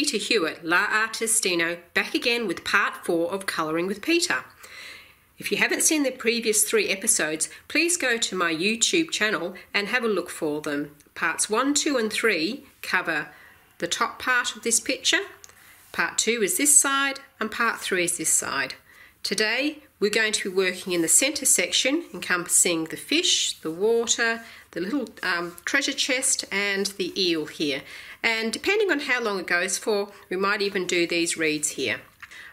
Peta Hewitt, La Artistino, back again with part four of Colouring with Peta. If you haven't seen the previous three episodes, please go to my YouTube channel and have a look for them. Parts one, two, and three cover the top part of this picture, part two is this side, and part three is this side. Today, we're going to be working in the centre section, encompassing the fish, the water, the little um, treasure chest, and the eel here. And depending on how long it goes for, we might even do these reeds here.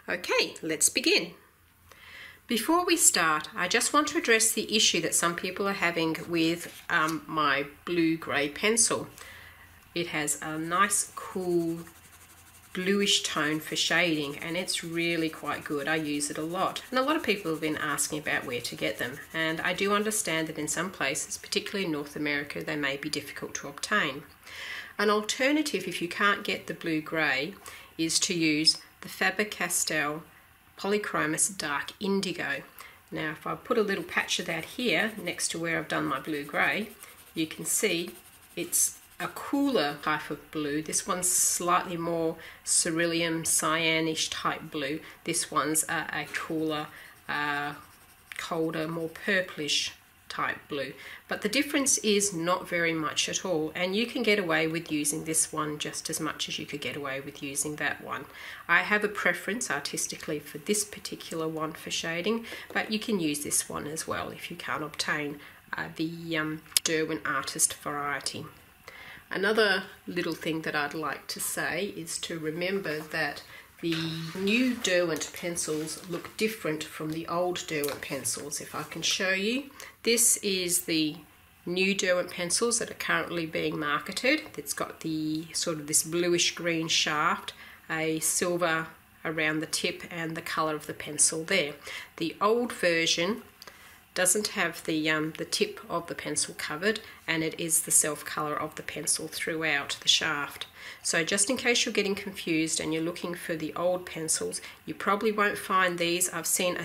Okay, let's begin. Before we start, I just want to address the issue that some people are having with um, my blue-grey pencil. It has a nice, cool, bluish tone for shading and it's really quite good. I use it a lot. And a lot of people have been asking about where to get them. And I do understand that in some places, particularly in North America, they may be difficult to obtain. An alternative, if you can't get the blue-grey, is to use the Faber-Castell Polychromos Dark Indigo. Now if I put a little patch of that here next to where I've done my blue-grey, you can see it's a cooler type of blue. This one's slightly more cerulean cyanish type blue. This one's a, a cooler, uh, colder, more purplish type blue. But the difference is not very much at all and you can get away with using this one just as much as you could get away with using that one. I have a preference artistically for this particular one for shading but you can use this one as well if you can't obtain uh, the um, Derwent Artist variety. Another little thing that I'd like to say is to remember that the new Derwent pencils look different from the old Derwent pencils. If I can show you, this is the new Derwent pencils that are currently being marketed. It's got the sort of this bluish green shaft, a silver around the tip and the colour of the pencil there. The old version doesn't have the, um, the tip of the pencil covered and it is the self colour of the pencil throughout the shaft. So just in case you're getting confused and you're looking for the old pencils, you probably won't find these. I've seen a,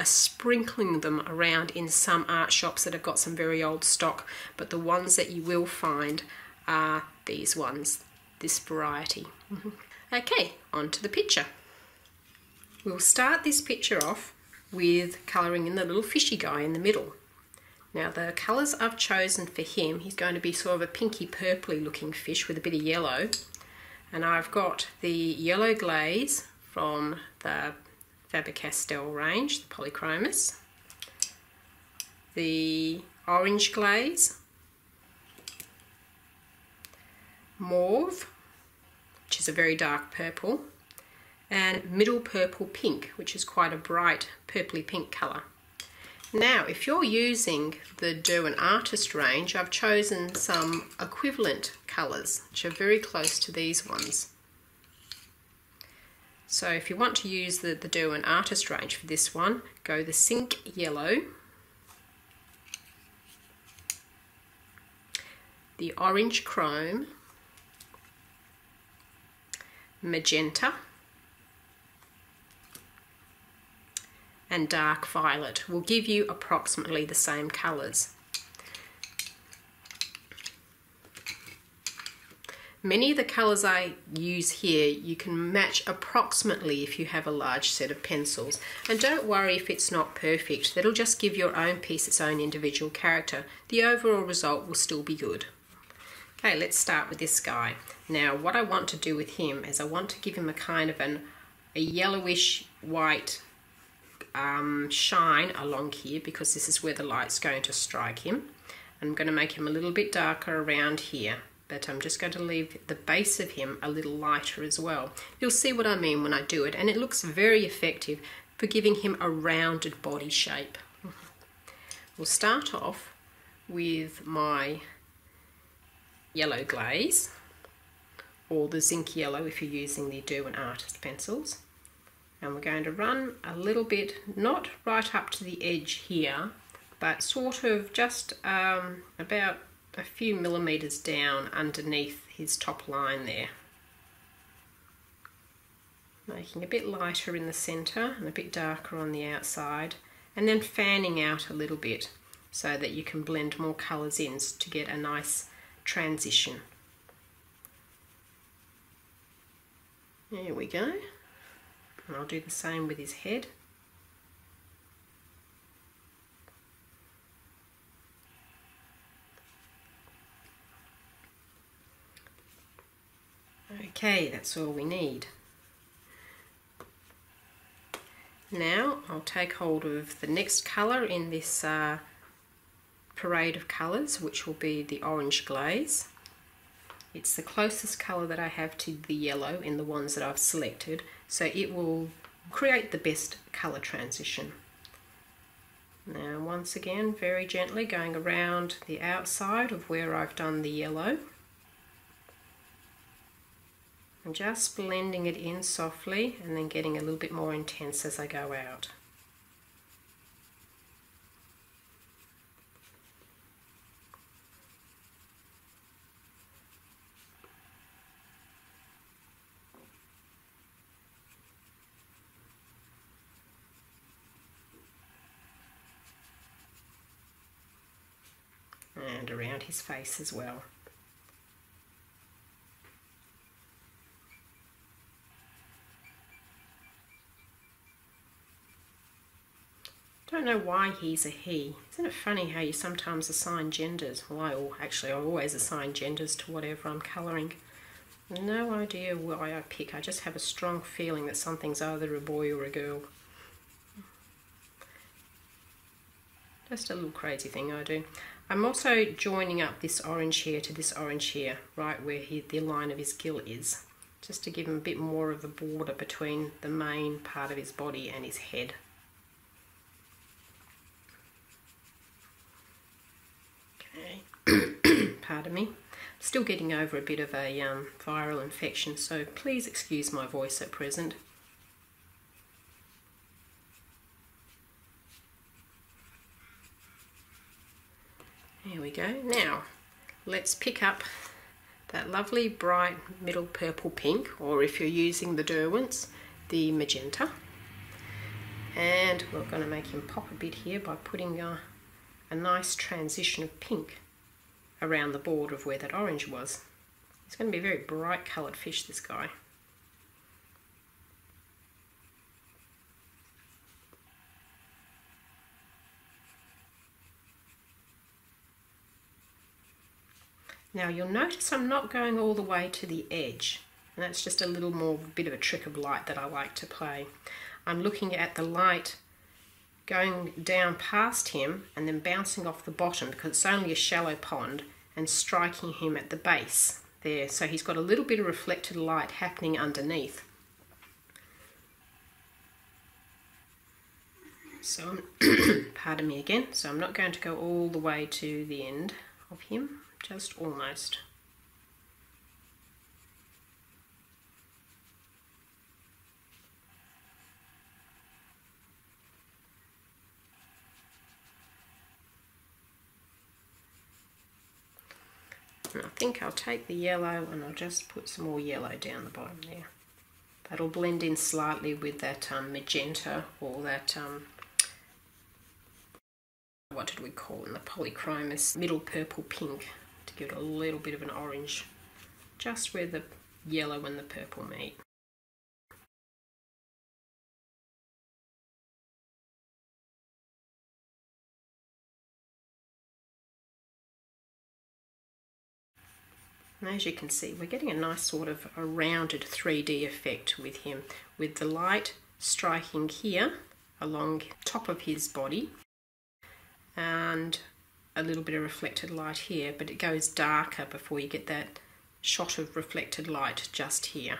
a sprinkling them around in some art shops that have got some very old stock, but the ones that you will find are these ones, this variety. Okay, on to the picture. We'll start this picture off with colouring in the little fishy guy in the middle. Now the colours I've chosen for him, he's going to be sort of a pinky purpley looking fish with a bit of yellow. And I've got the yellow glaze from the Faber-Castell range, the Polychromos. The orange glaze. Mauve, which is a very dark purple and middle purple pink, which is quite a bright purpley pink colour. Now, if you're using the Derwent Artist range, I've chosen some equivalent colours, which are very close to these ones. So if you want to use the, the Derwent Artist range for this one, go the Zinc Yellow, the Orange Chrome, Magenta, and dark violet will give you approximately the same colours. Many of the colours I use here you can match approximately if you have a large set of pencils. And don't worry if it's not perfect, that'll just give your own piece its own individual character. The overall result will still be good. Okay, let's start with this guy. Now what I want to do with him is I want to give him a kind of an, a yellowish white um, shine along here because this is where the light's going to strike him. I'm going to make him a little bit darker around here but I'm just going to leave the base of him a little lighter as well. You'll see what I mean when I do it and it looks very effective for giving him a rounded body shape. We'll start off with my yellow glaze or the zinc yellow if you're using the Derwent Artist pencils and we're going to run a little bit, not right up to the edge here, but sort of just um, about a few millimeters down underneath his top line there. Making a bit lighter in the center and a bit darker on the outside and then fanning out a little bit so that you can blend more colors in to get a nice transition. There we go. And I'll do the same with his head. Okay, that's all we need. Now I'll take hold of the next colour in this uh, parade of colours, which will be the orange glaze. It's the closest colour that I have to the yellow in the ones that I've selected, so it will create the best colour transition. Now once again, very gently going around the outside of where I've done the yellow. I'm just blending it in softly and then getting a little bit more intense as I go out. And around his face as well. don't know why he's a he. Isn't it funny how you sometimes assign genders? Well, I actually I always assign genders to whatever I'm colouring. No idea why I pick. I just have a strong feeling that something's either a boy or a girl. Just a little crazy thing I do. I'm also joining up this orange here to this orange here, right where he, the line of his gill is, just to give him a bit more of a border between the main part of his body and his head. Okay, pardon me. Still getting over a bit of a um, viral infection, so please excuse my voice at present. There we go. Now, let's pick up that lovely bright middle purple pink, or if you're using the Derwents, the magenta. And we're going to make him pop a bit here by putting a, a nice transition of pink around the border of where that orange was. He's going to be a very bright coloured fish, this guy. Now you'll notice I'm not going all the way to the edge and that's just a little more bit of a trick of light that I like to play. I'm looking at the light going down past him and then bouncing off the bottom because it's only a shallow pond and striking him at the base there. So he's got a little bit of reflected light happening underneath. So, pardon me again, so I'm not going to go all the way to the end of him, just almost. And I think I'll take the yellow and I'll just put some more yellow down the bottom there. That'll blend in slightly with that um, magenta or that, um, what did we call it, the polychromos middle purple pink to give it a little bit of an orange just where the yellow and the purple meet. And as you can see, we're getting a nice sort of a rounded 3D effect with him, with the light striking here along top of his body and a little bit of reflected light here, but it goes darker before you get that shot of reflected light just here.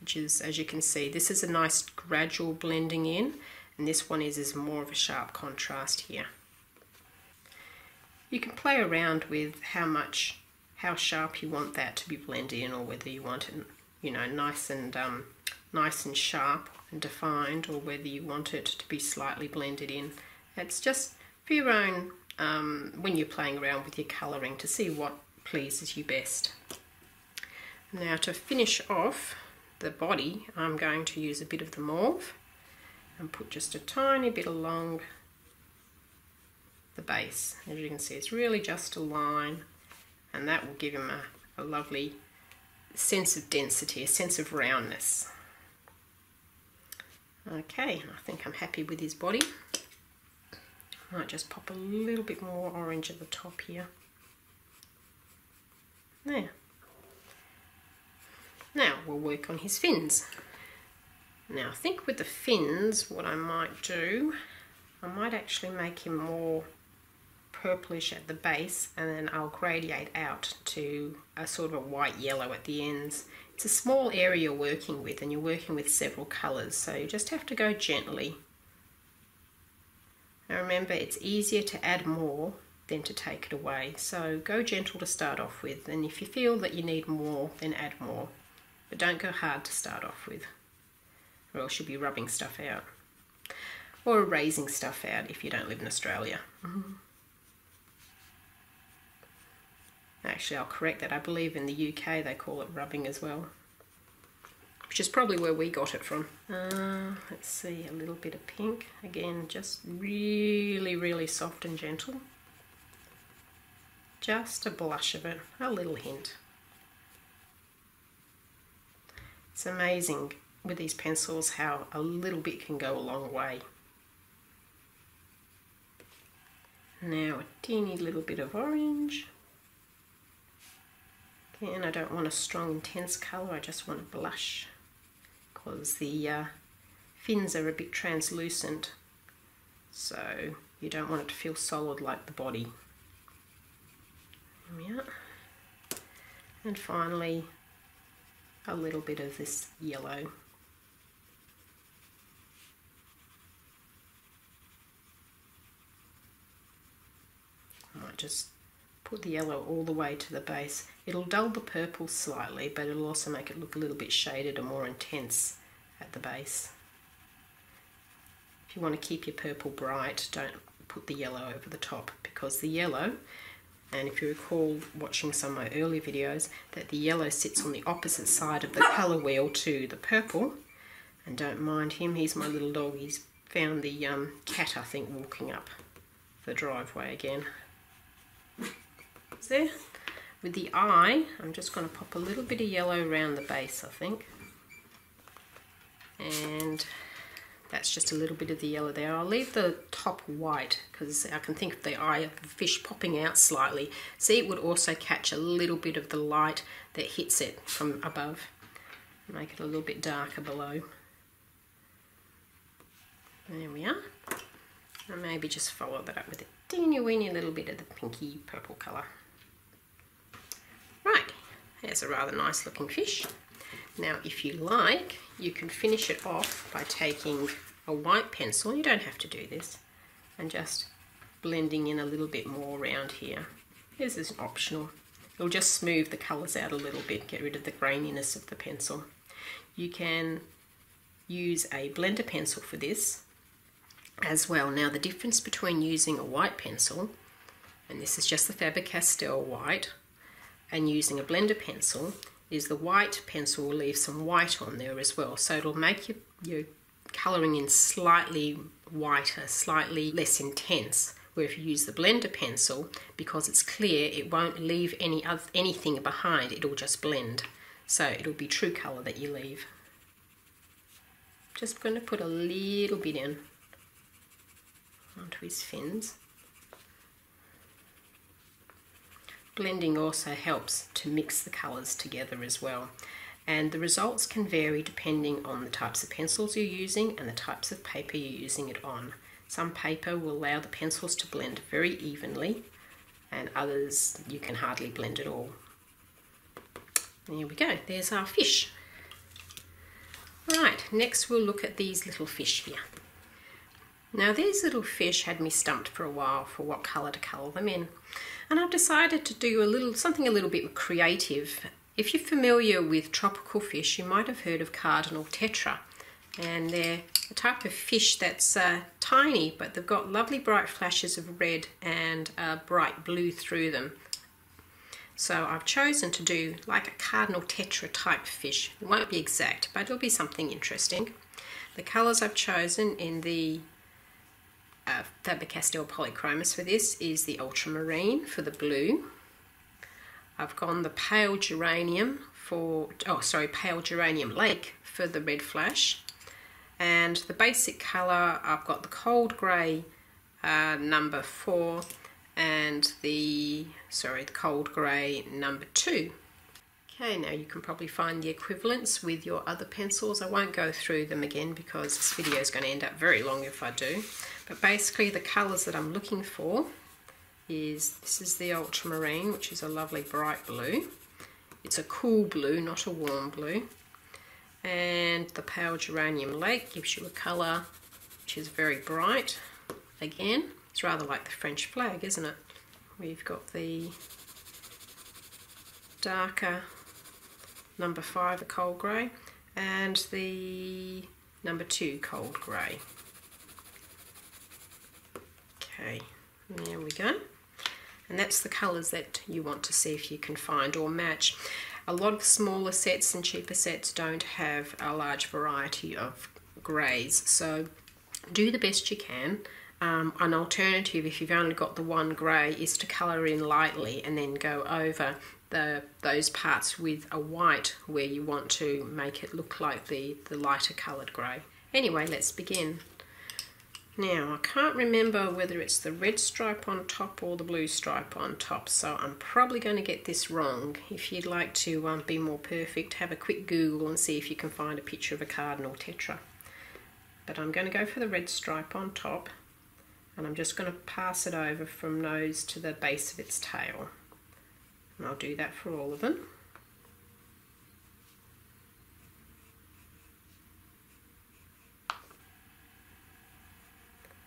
Which is, as you can see, this is a nice gradual blending in, and this one is, is more of a sharp contrast here. You can play around with how much how sharp you want that to be blended in or whether you want it you know nice and um, nice and sharp and defined or whether you want it to be slightly blended in it's just for your own um, when you're playing around with your colouring to see what pleases you best now to finish off the body I'm going to use a bit of the mauve and put just a tiny bit along the base as you can see it's really just a line and that will give him a, a lovely sense of density, a sense of roundness. Okay, I think I'm happy with his body. Might just pop a little bit more orange at the top here. There. Now we'll work on his fins. Now I think with the fins what I might do, I might actually make him more purplish at the base and then I'll gradiate out to a sort of a white yellow at the ends. It's a small area you're working with and you're working with several colours so you just have to go gently. Now remember it's easier to add more than to take it away so go gentle to start off with and if you feel that you need more then add more but don't go hard to start off with or else you'll be rubbing stuff out or erasing stuff out if you don't live in Australia. Mm -hmm. Actually, I'll correct that. I believe in the UK they call it rubbing as well, which is probably where we got it from. Uh, let's see, a little bit of pink. Again, just really, really soft and gentle. Just a blush of it, a little hint. It's amazing with these pencils how a little bit can go a long way. Now a teeny little bit of orange. Again, I don't want a strong intense colour, I just want a blush because the uh, fins are a bit translucent so you don't want it to feel solid like the body. Are. And finally a little bit of this yellow. I might just put the yellow all the way to the base. It'll dull the purple slightly, but it'll also make it look a little bit shaded and more intense at the base. If you want to keep your purple bright, don't put the yellow over the top because the yellow and if you recall watching some of my earlier videos that the yellow sits on the opposite side of the colour wheel to the purple. And don't mind him he's my little dog. He's found the um, cat I think walking up the driveway again. There with the eye I'm just going to pop a little bit of yellow around the base I think and that's just a little bit of the yellow there. I'll leave the top white because I can think of the eye of the fish popping out slightly. See, it would also catch a little bit of the light that hits it from above. Make it a little bit darker below. There we are. And maybe just follow that up with a teeny weeny little bit of the pinky purple colour. Right, there's a rather nice looking fish. Now, if you like, you can finish it off by taking a white pencil, you don't have to do this, and just blending in a little bit more around here. This is optional. It'll just smooth the colours out a little bit, get rid of the graininess of the pencil. You can use a blender pencil for this as well. Now the difference between using a white pencil, and this is just the Faber-Castell white, and using a blender pencil is the white pencil will leave some white on there as well. So it'll make your, your colouring in slightly whiter, slightly less intense. Where if you use the blender pencil, because it's clear, it won't leave any other, anything behind, it'll just blend. So it'll be true colour that you leave. Just going to put a little bit in onto his fins. Blending also helps to mix the colours together as well. And the results can vary depending on the types of pencils you're using and the types of paper you're using it on. Some paper will allow the pencils to blend very evenly and others you can hardly blend at all. There we go, there's our fish. Right, next we'll look at these little fish here. Now these little fish had me stumped for a while for what colour to colour them in and I've decided to do a little something a little bit creative. If you're familiar with tropical fish, you might have heard of cardinal tetra, and they're a type of fish that's uh, tiny, but they've got lovely bright flashes of red and uh, bright blue through them. So I've chosen to do like a cardinal tetra type fish. It won't be exact, but it'll be something interesting. The colours I've chosen in the uh, Faber-Castell Polychromos for this is the ultramarine for the blue. I've gone the pale geranium for, oh sorry, pale geranium lake for the red flash. And the basic colour, I've got the cold grey uh, number four and the, sorry, the cold grey number two. Okay, now you can probably find the equivalents with your other pencils. I won't go through them again because this video is going to end up very long if I do. But basically the colours that I'm looking for is, this is the ultramarine, which is a lovely bright blue. It's a cool blue, not a warm blue. And the pale geranium lake gives you a colour which is very bright. Again, it's rather like the French flag, isn't it? We've got the darker number five, a cold grey, and the number two, cold grey. Okay, there we go. And that's the colours that you want to see if you can find or match. A lot of smaller sets and cheaper sets don't have a large variety of greys, so do the best you can. Um, an alternative, if you've only got the one grey, is to colour in lightly and then go over the those parts with a white where you want to make it look like the, the lighter coloured grey. Anyway, let's begin. Now, I can't remember whether it's the red stripe on top or the blue stripe on top, so I'm probably going to get this wrong. If you'd like to um, be more perfect, have a quick Google and see if you can find a picture of a cardinal tetra. But I'm going to go for the red stripe on top, and I'm just going to pass it over from nose to the base of its tail and I'll do that for all of them.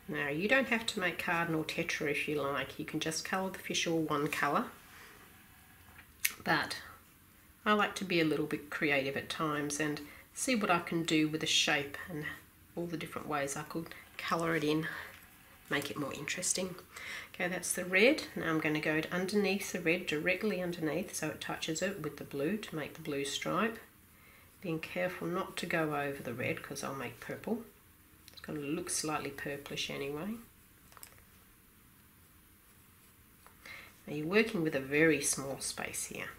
Now you don't have to make cardinal tetra if you like, you can just colour the fish all one colour but I like to be a little bit creative at times and see what I can do with the shape and all the different ways I could colour it in make it more interesting. Okay, that's the red. Now I'm going to go underneath the red, directly underneath, so it touches it with the blue to make the blue stripe. Being careful not to go over the red because I'll make purple. It's going to look slightly purplish anyway. Now you're working with a very small space here.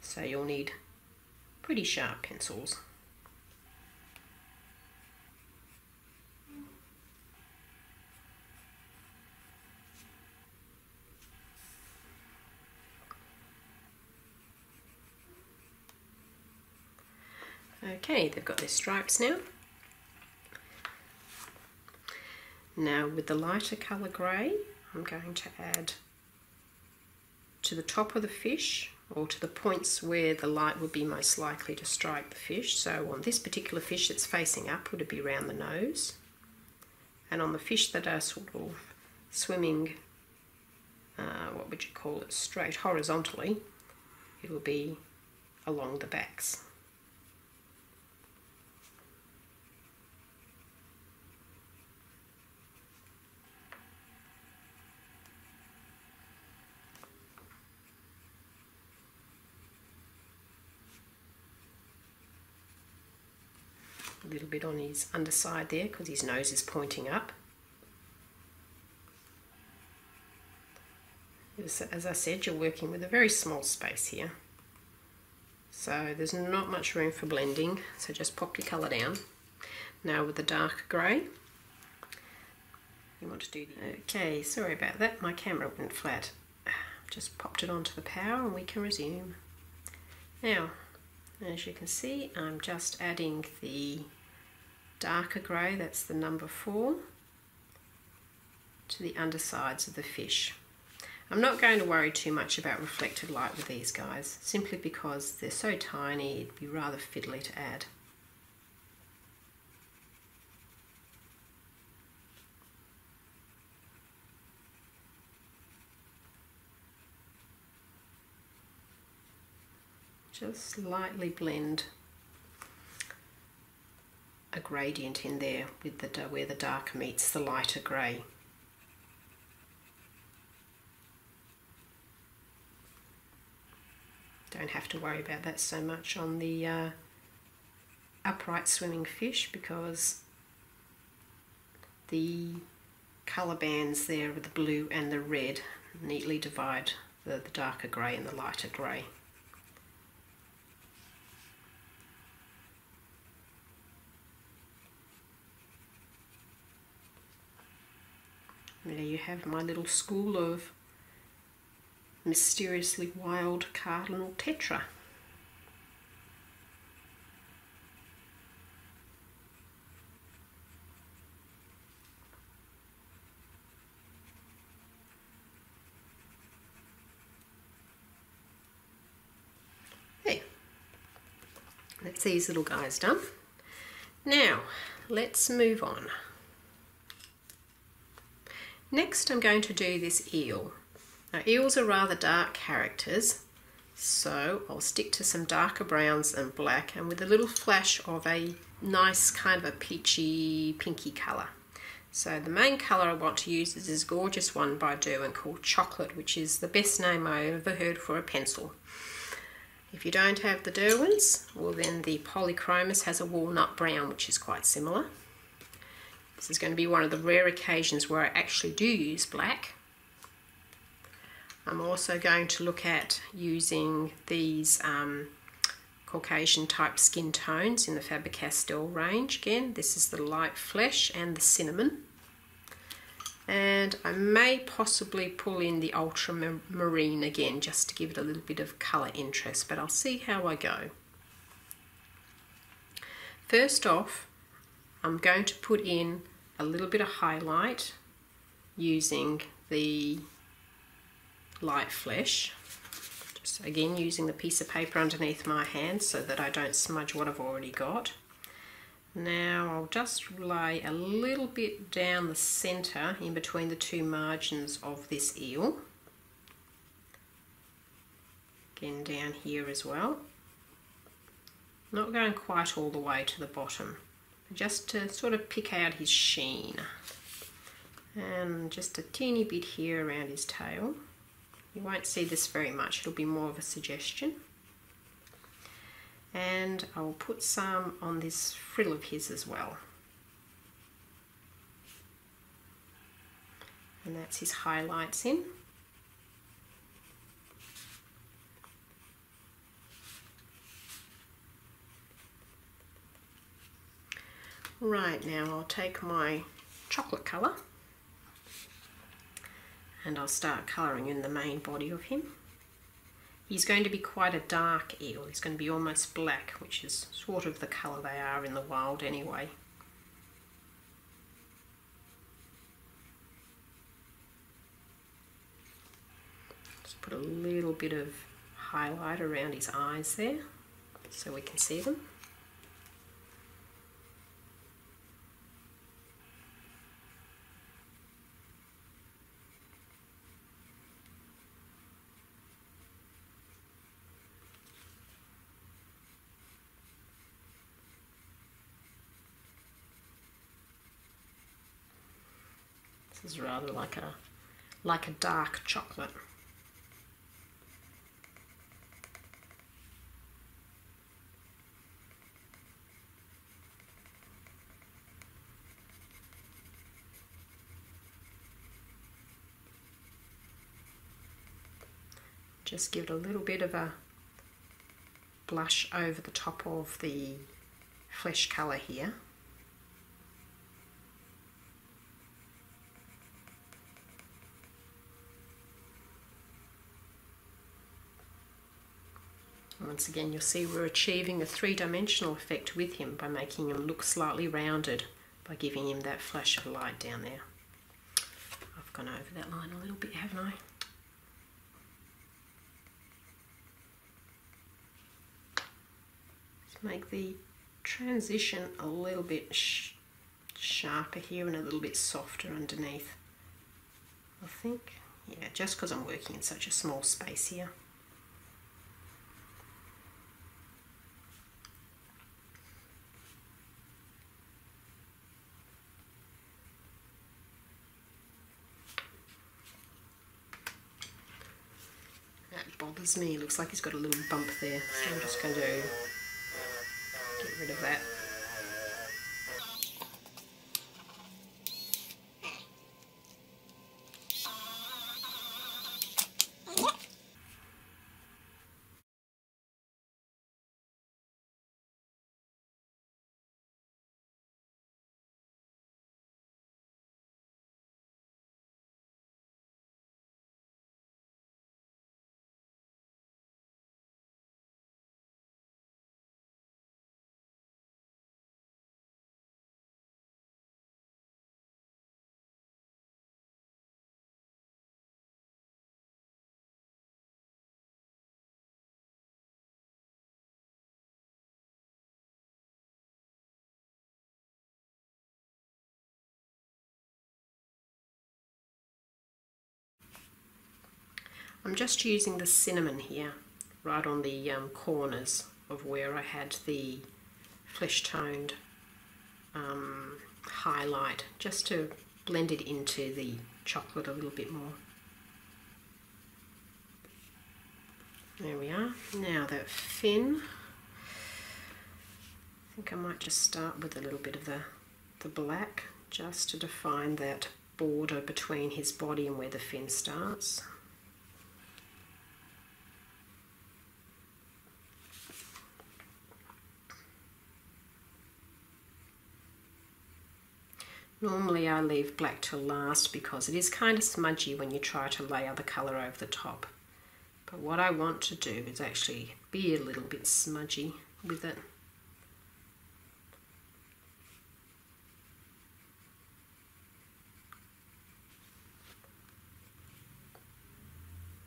So you'll need pretty sharp pencils. Okay, they've got their stripes now. Now with the lighter colour grey, I'm going to add to the top of the fish or to the points where the light would be most likely to strike the fish. So on this particular fish that's facing up would be around the nose. And on the fish that are sort of swimming, uh, what would you call it, straight horizontally, it will be along the backs. A little bit on his underside there because his nose is pointing up. As I said, you're working with a very small space here. So there's not much room for blending, so just pop your colour down. Now with the dark grey, you want to do the... Okay, sorry about that, my camera went flat. Just popped it onto the power and we can resume. Now, as you can see, I'm just adding the darker grey, that's the number four, to the undersides of the fish. I'm not going to worry too much about reflected light with these guys, simply because they're so tiny, it'd be rather fiddly to add. Just lightly blend a gradient in there with the where the dark meets the lighter grey. Don't have to worry about that so much on the uh, upright swimming fish because the colour bands there the blue and the red neatly divide the, the darker grey and the lighter grey. There you have my little school of mysteriously wild cardinal tetra. There. That's these little guys done. Now, let's move on. Next I'm going to do this eel. Now eels are rather dark characters, so I'll stick to some darker browns and black and with a little flash of a nice kind of a peachy pinky colour. So the main colour I want to use is this gorgeous one by Derwent called Chocolate, which is the best name I ever heard for a pencil. If you don't have the Derwents, well then the Polychromos has a walnut brown, which is quite similar. This is going to be one of the rare occasions where I actually do use black. I'm also going to look at using these um, Caucasian type skin tones in the Faber-Castell range. Again, this is the light flesh and the cinnamon. And I may possibly pull in the ultramarine again just to give it a little bit of colour interest, but I'll see how I go. First off, I'm going to put in a little bit of highlight using the light flesh. Just again using the piece of paper underneath my hand so that I don't smudge what I've already got. Now I'll just lay a little bit down the center in between the two margins of this eel. Again down here as well. Not going quite all the way to the bottom just to sort of pick out his sheen. And just a teeny bit here around his tail. You won't see this very much, it'll be more of a suggestion. And I will put some on this frill of his as well. And that's his highlights in. Right, now I'll take my chocolate colour and I'll start colouring in the main body of him. He's going to be quite a dark eel, he's going to be almost black, which is sort of the colour they are in the wild anyway. Just put a little bit of highlight around his eyes there so we can see them. This is rather like a like a dark chocolate. Just give it a little bit of a blush over the top of the flesh colour here. Once again, you'll see we're achieving a three-dimensional effect with him by making him look slightly rounded by giving him that flash of light down there. I've gone over that line a little bit, haven't I? Let's make the transition a little bit sh sharper here and a little bit softer underneath. I think, yeah, just because I'm working in such a small space here. Bothers me. Looks like he's got a little bump there. So I'm just going to get rid of that. I'm just using the cinnamon here, right on the um, corners of where I had the flesh toned um, highlight, just to blend it into the chocolate a little bit more. There we are. Now that fin, I think I might just start with a little bit of the, the black just to define that border between his body and where the fin starts. Normally I leave black to last because it is kind of smudgy when you try to lay other colour over the top. But what I want to do is actually be a little bit smudgy with it.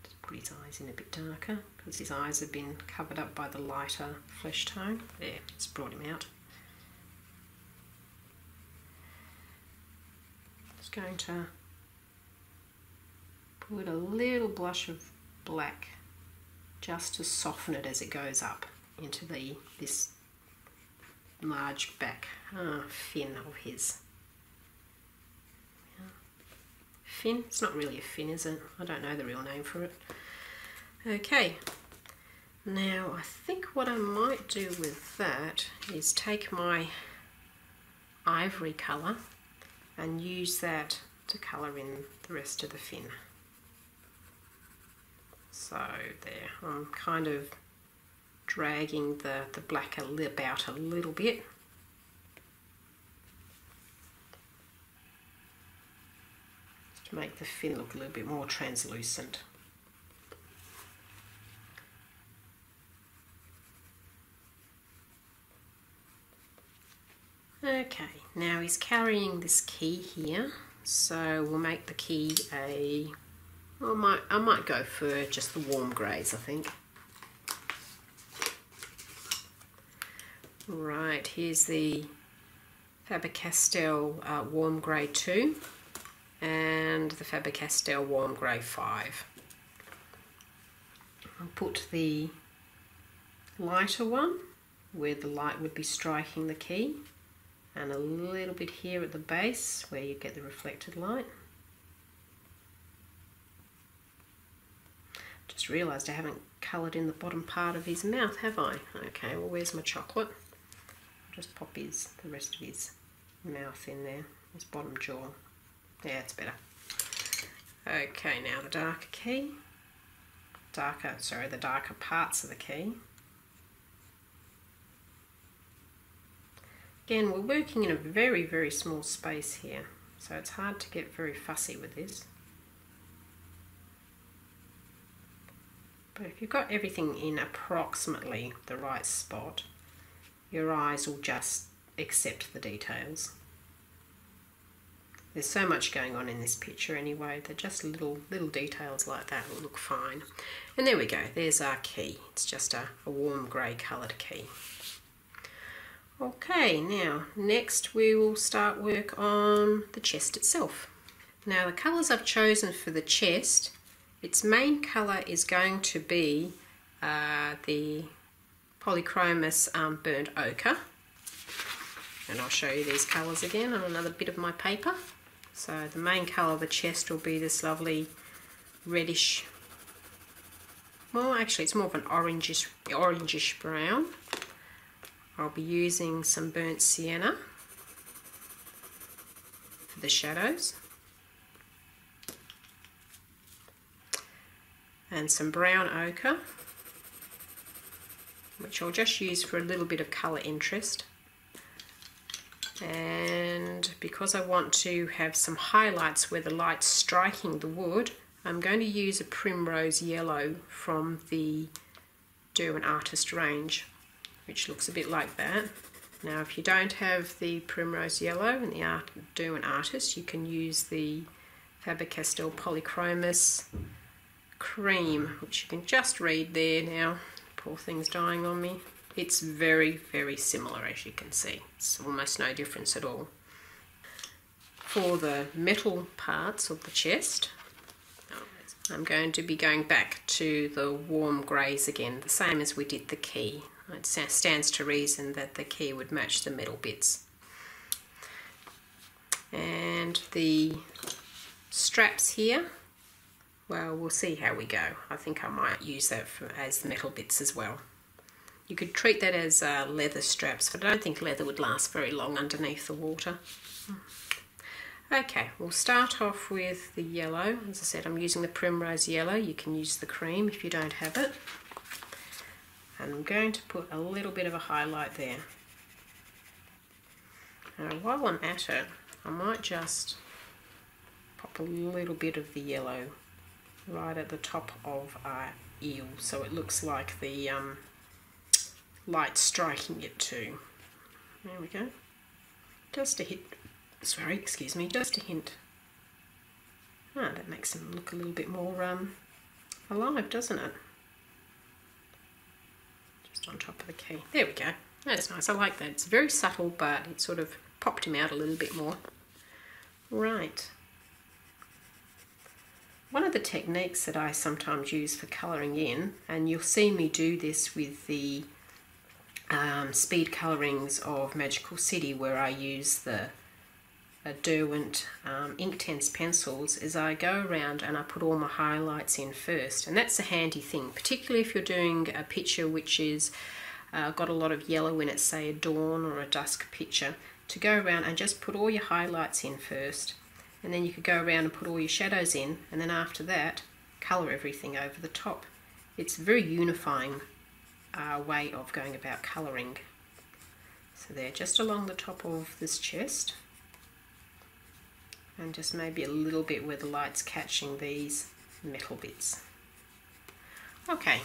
Just put his eyes in a bit darker because his eyes have been covered up by the lighter flesh tone. There, it's brought him out. Going to put a little blush of black just to soften it as it goes up into the this large back uh, fin of his. Yeah. Fin? It's not really a fin, is it? I don't know the real name for it. Okay, now I think what I might do with that is take my ivory colour and use that to colour in the rest of the fin. So there, I'm kind of dragging the, the black about a little bit. To make the fin look a little bit more translucent. Okay, now he's carrying this key here, so we'll make the key a I might, I might go for just the warm greys, I think. Right, here's the Faber-Castell uh, Warm Grey 2 and the Faber-Castell Warm Grey 5. I'll put the lighter one where the light would be striking the key and a little bit here at the base where you get the reflected light. Just realised I haven't coloured in the bottom part of his mouth, have I? Okay, well where's my chocolate? I'll just pop his, the rest of his mouth in there, his bottom jaw. Yeah, it's better. Okay, now the darker key. Darker, sorry, the darker parts of the key. Again, we're working in a very, very small space here, so it's hard to get very fussy with this. But if you've got everything in approximately the right spot, your eyes will just accept the details. There's so much going on in this picture anyway, that just little little details like that will look fine. And there we go, there's our key. It's just a, a warm grey coloured key. Okay, now next we will start work on the chest itself. Now the colours I've chosen for the chest its main colour is going to be uh, the Polychromos um, Burnt Ochre. And I'll show you these colours again on another bit of my paper. So the main colour of the chest will be this lovely reddish, well actually it's more of an orangish, orangish brown. I'll be using some burnt sienna for the shadows. and some brown ochre which I'll just use for a little bit of colour interest and because I want to have some highlights where the light's striking the wood I'm going to use a primrose yellow from the Derwent Artist range which looks a bit like that now if you don't have the primrose yellow and the Art Derwent Artist you can use the Faber-Castell Polychromos cream, which you can just read there now. Poor thing's dying on me. It's very, very similar as you can see. It's almost no difference at all. For the metal parts of the chest, I'm going to be going back to the warm greys again, the same as we did the key. It stands to reason that the key would match the metal bits. And the straps here, well, we'll see how we go. I think I might use that for, as metal bits as well. You could treat that as uh, leather straps, but I don't think leather would last very long underneath the water. Okay, we'll start off with the yellow. As I said, I'm using the primrose yellow. You can use the cream if you don't have it. And I'm going to put a little bit of a highlight there. Now, while I'm at it, I might just pop a little bit of the yellow right at the top of our eel so it looks like the um, light striking it too. There we go. Just a hit sorry, excuse me, just a hint. Ah, that makes them look a little bit more um, alive, doesn't it? On top of the key. There we go. That's nice. I like that. It's very subtle, but it sort of popped him out a little bit more. Right. One of the techniques that I sometimes use for colouring in, and you'll see me do this with the um, speed colourings of Magical City where I use the Derwent um, Inktense pencils is I go around and I put all my highlights in first and that's a handy thing particularly if you're doing a picture which is uh, got a lot of yellow in it say a dawn or a dusk picture to go around and just put all your highlights in first and then you could go around and put all your shadows in and then after that colour everything over the top. It's a very unifying uh, way of going about colouring. So there, just along the top of this chest and just maybe a little bit where the light's catching these metal bits. Okay,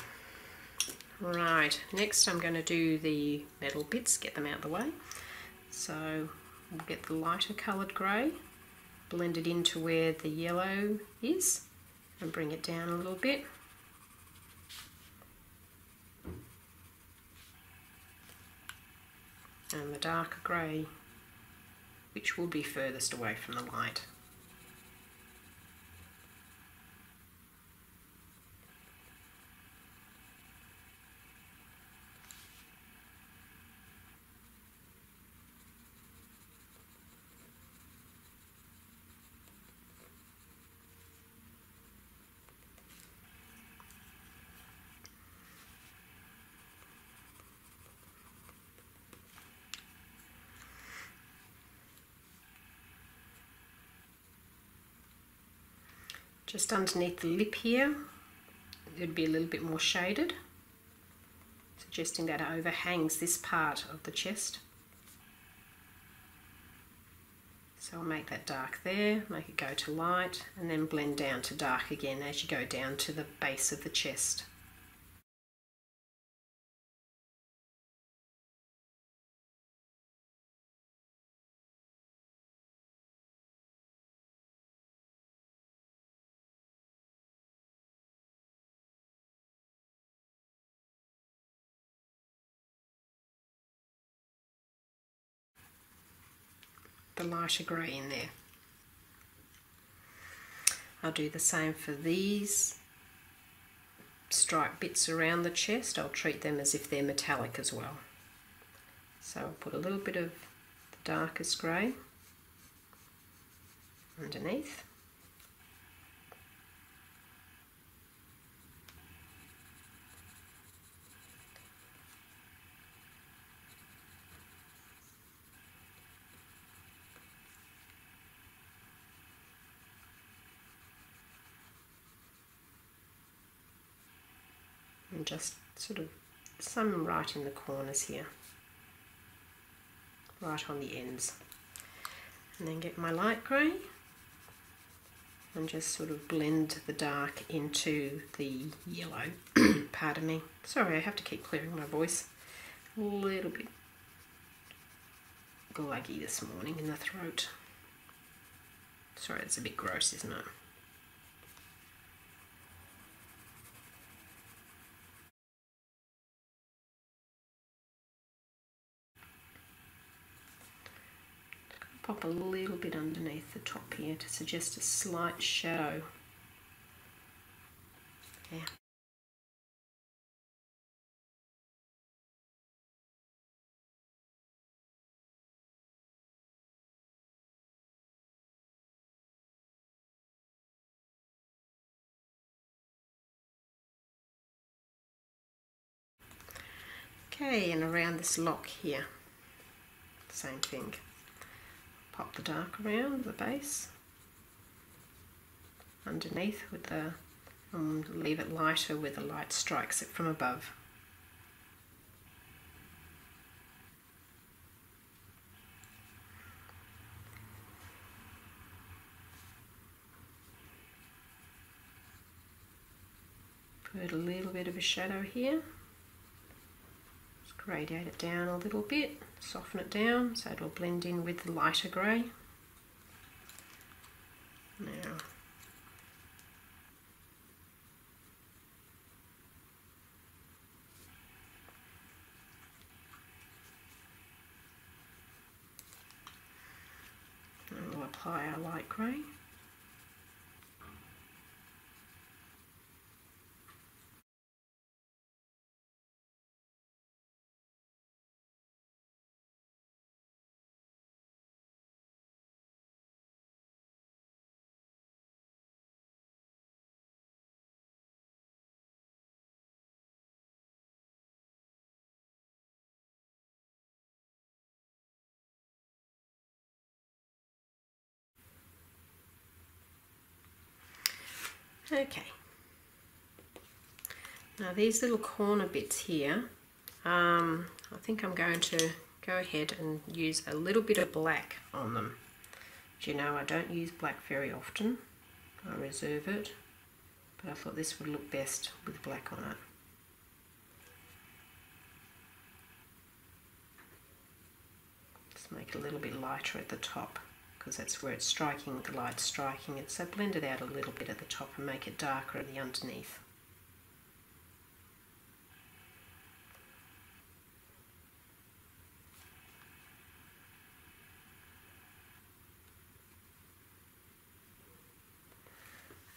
right, next I'm going to do the metal bits, get them out of the way. So we'll get the lighter coloured grey, blend it into where the yellow is and bring it down a little bit. And the darker grey which will be furthest away from the light. Just underneath the lip here it would be a little bit more shaded suggesting that it overhangs this part of the chest so I'll make that dark there, make it go to light and then blend down to dark again as you go down to the base of the chest. The lighter grey in there. I'll do the same for these stripe bits around the chest. I'll treat them as if they're metallic as well. So I'll put a little bit of the darkest grey underneath. And just sort of some right in the corners here. Right on the ends. And then get my light grey and just sort of blend the dark into the yellow. Pardon me. Sorry I have to keep clearing my voice. A little bit gluggy this morning in the throat. Sorry it's a bit gross isn't it pop a little bit underneath the top here to suggest a slight shadow There. Okay, and around this lock here, same thing. Pop the dark around the base, underneath with the, and leave it lighter where the light strikes it from above. Put a little bit of a shadow here gradiate it down a little bit, soften it down so it'll blend in with the lighter grey. Now, and we'll apply our light grey. Okay. Now these little corner bits here, um, I think I'm going to go ahead and use a little bit of black on them. As you know, I don't use black very often. I reserve it, but I thought this would look best with black on it. Just make it a little bit lighter at the top because that's where it's striking, the light's striking it. So blend it out a little bit at the top and make it darker at the underneath.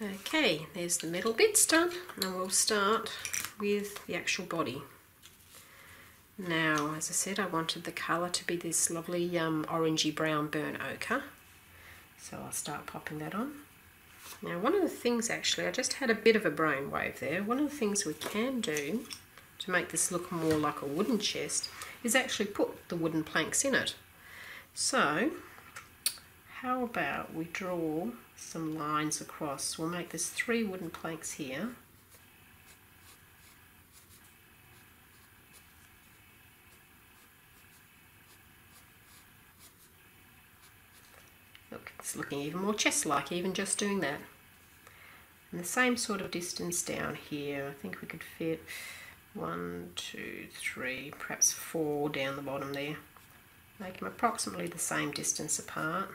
Okay, there's the middle bits done and we'll start with the actual body. Now, as I said, I wanted the colour to be this lovely um, orangey brown burnt ochre. So I'll start popping that on. Now, one of the things actually, I just had a bit of a brainwave there. One of the things we can do to make this look more like a wooden chest is actually put the wooden planks in it. So, how about we draw some lines across? We'll make this three wooden planks here Looking even more chest-like, even just doing that. And the same sort of distance down here. I think we could fit one, two, three, perhaps four down the bottom there. Make them approximately the same distance apart.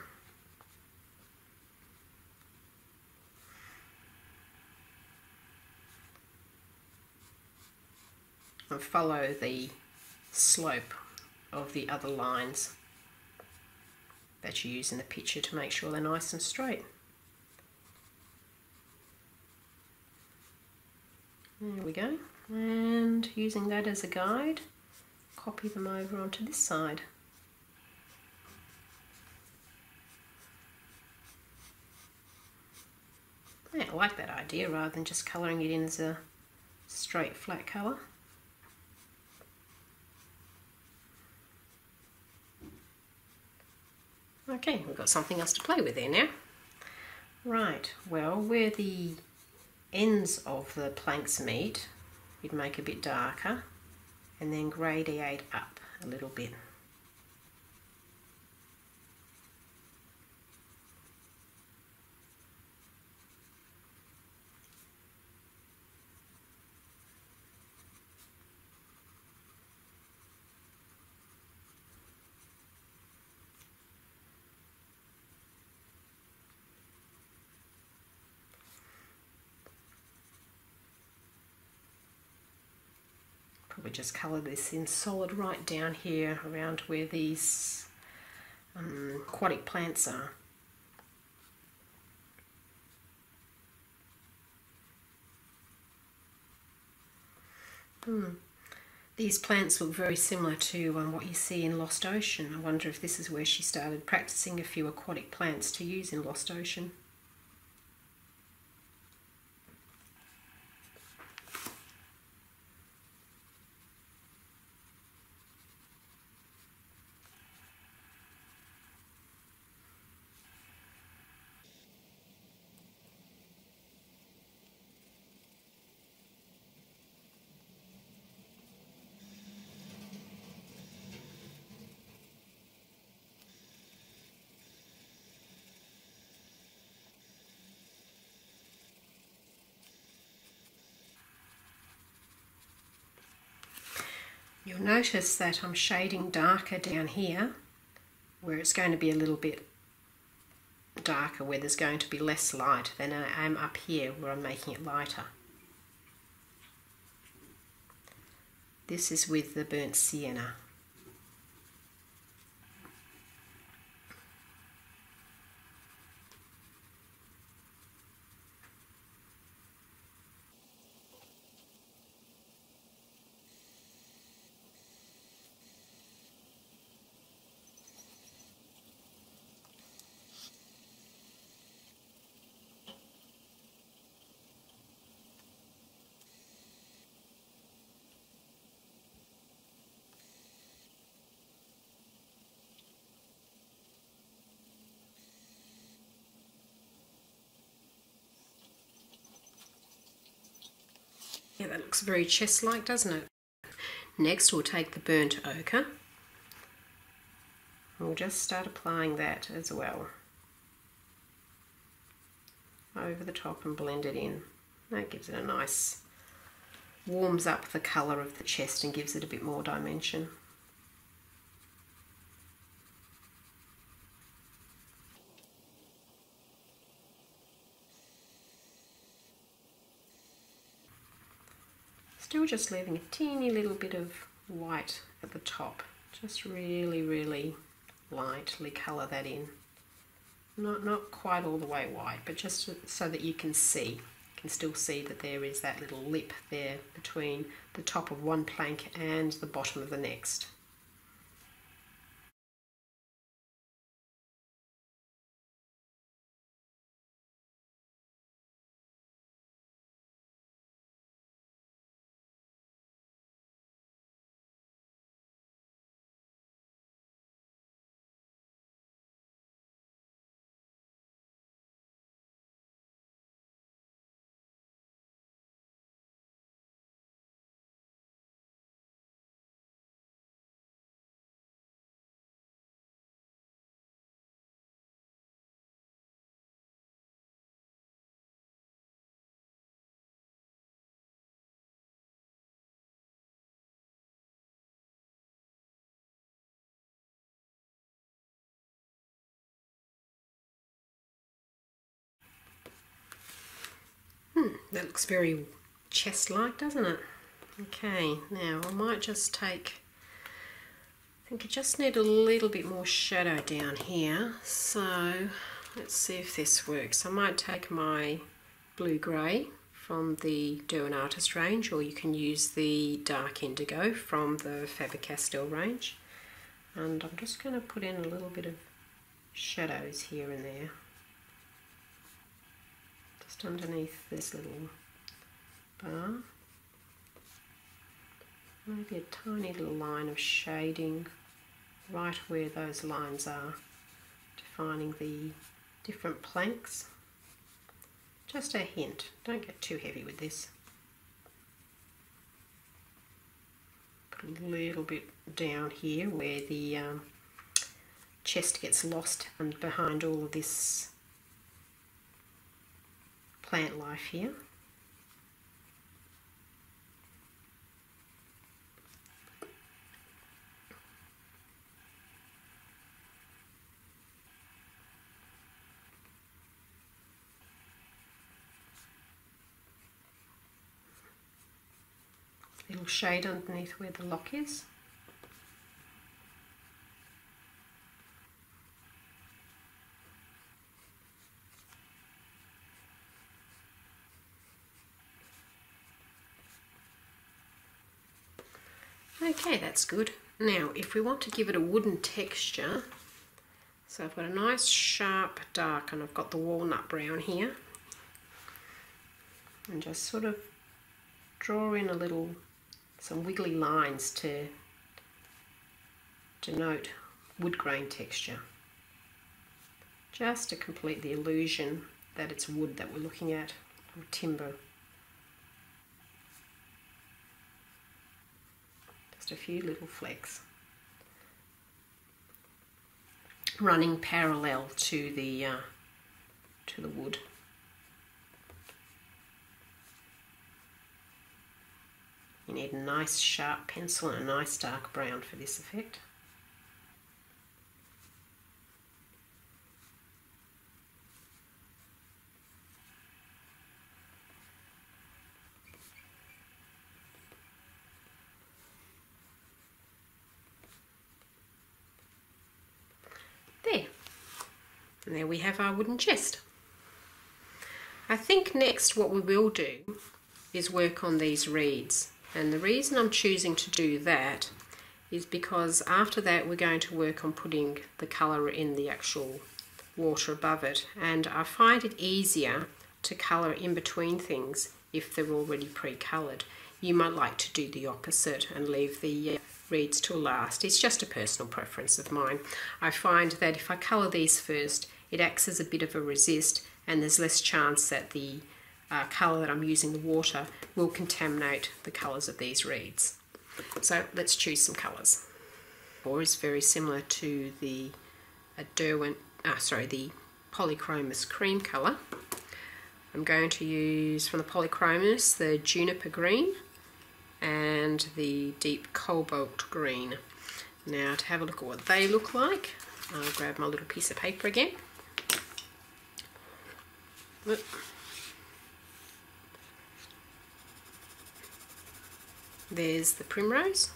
And follow the slope of the other lines that you use in the picture to make sure they're nice and straight. There we go. And using that as a guide, copy them over onto this side. Yeah, I like that idea rather than just colouring it in as a straight flat colour. Okay, we've got something else to play with there now. Right, well, where the ends of the planks meet, you'd make a bit darker and then gradiate up a little bit. Probably just colour this in solid right down here around where these um, aquatic plants are. Hmm. These plants look very similar to um, what you see in Lost Ocean. I wonder if this is where she started practicing a few aquatic plants to use in Lost Ocean. You'll notice that I'm shading darker down here where it's going to be a little bit darker where there's going to be less light than I am up here where I'm making it lighter. This is with the burnt sienna. That looks very chest-like, doesn't it? Next, we'll take the burnt ochre. We'll just start applying that as well. Over the top and blend it in. That gives it a nice, warms up the colour of the chest and gives it a bit more dimension. Still just leaving a teeny little bit of white at the top. Just really, really lightly colour that in. Not, not quite all the way white, but just so that you can see. You can still see that there is that little lip there between the top of one plank and the bottom of the next. That looks very chest-like, doesn't it? Okay, now I might just take, I think I just need a little bit more shadow down here. So let's see if this works. I might take my blue-grey from the Derwent Artist range or you can use the dark indigo from the Faber-Castell range. And I'm just going to put in a little bit of shadows here and there just underneath this little bar. Maybe a tiny little line of shading right where those lines are, defining the different planks. Just a hint, don't get too heavy with this. Put a little bit down here where the um, chest gets lost and behind all of this plant life here. Little shade underneath where the lock is. Okay, that's good. Now, if we want to give it a wooden texture, so I've got a nice sharp dark and I've got the walnut brown here. And just sort of draw in a little, some wiggly lines to denote wood grain texture. Just to complete the illusion that it's wood that we're looking at, or timber. Just a few little flecks. Running parallel to the uh, to the wood. You need a nice sharp pencil and a nice dark brown for this effect. There. And there we have our wooden chest. I think next what we will do is work on these reeds. And the reason I'm choosing to do that is because after that we're going to work on putting the colour in the actual water above it. And I find it easier to colour in between things if they're already pre-coloured. You might like to do the opposite and leave the uh, reeds till last. It's just a personal preference of mine. I find that if I colour these first, it acts as a bit of a resist and there's less chance that the uh, colour that I'm using, the water, will contaminate the colours of these reeds. So let's choose some colours. Or is very similar to the uh, Derwent, uh, sorry, the Polychromos cream colour. I'm going to use from the Polychromos the Juniper Green and the Deep Cobalt Green. Now to have a look at what they look like, I'll grab my little piece of paper again. There's the primrose.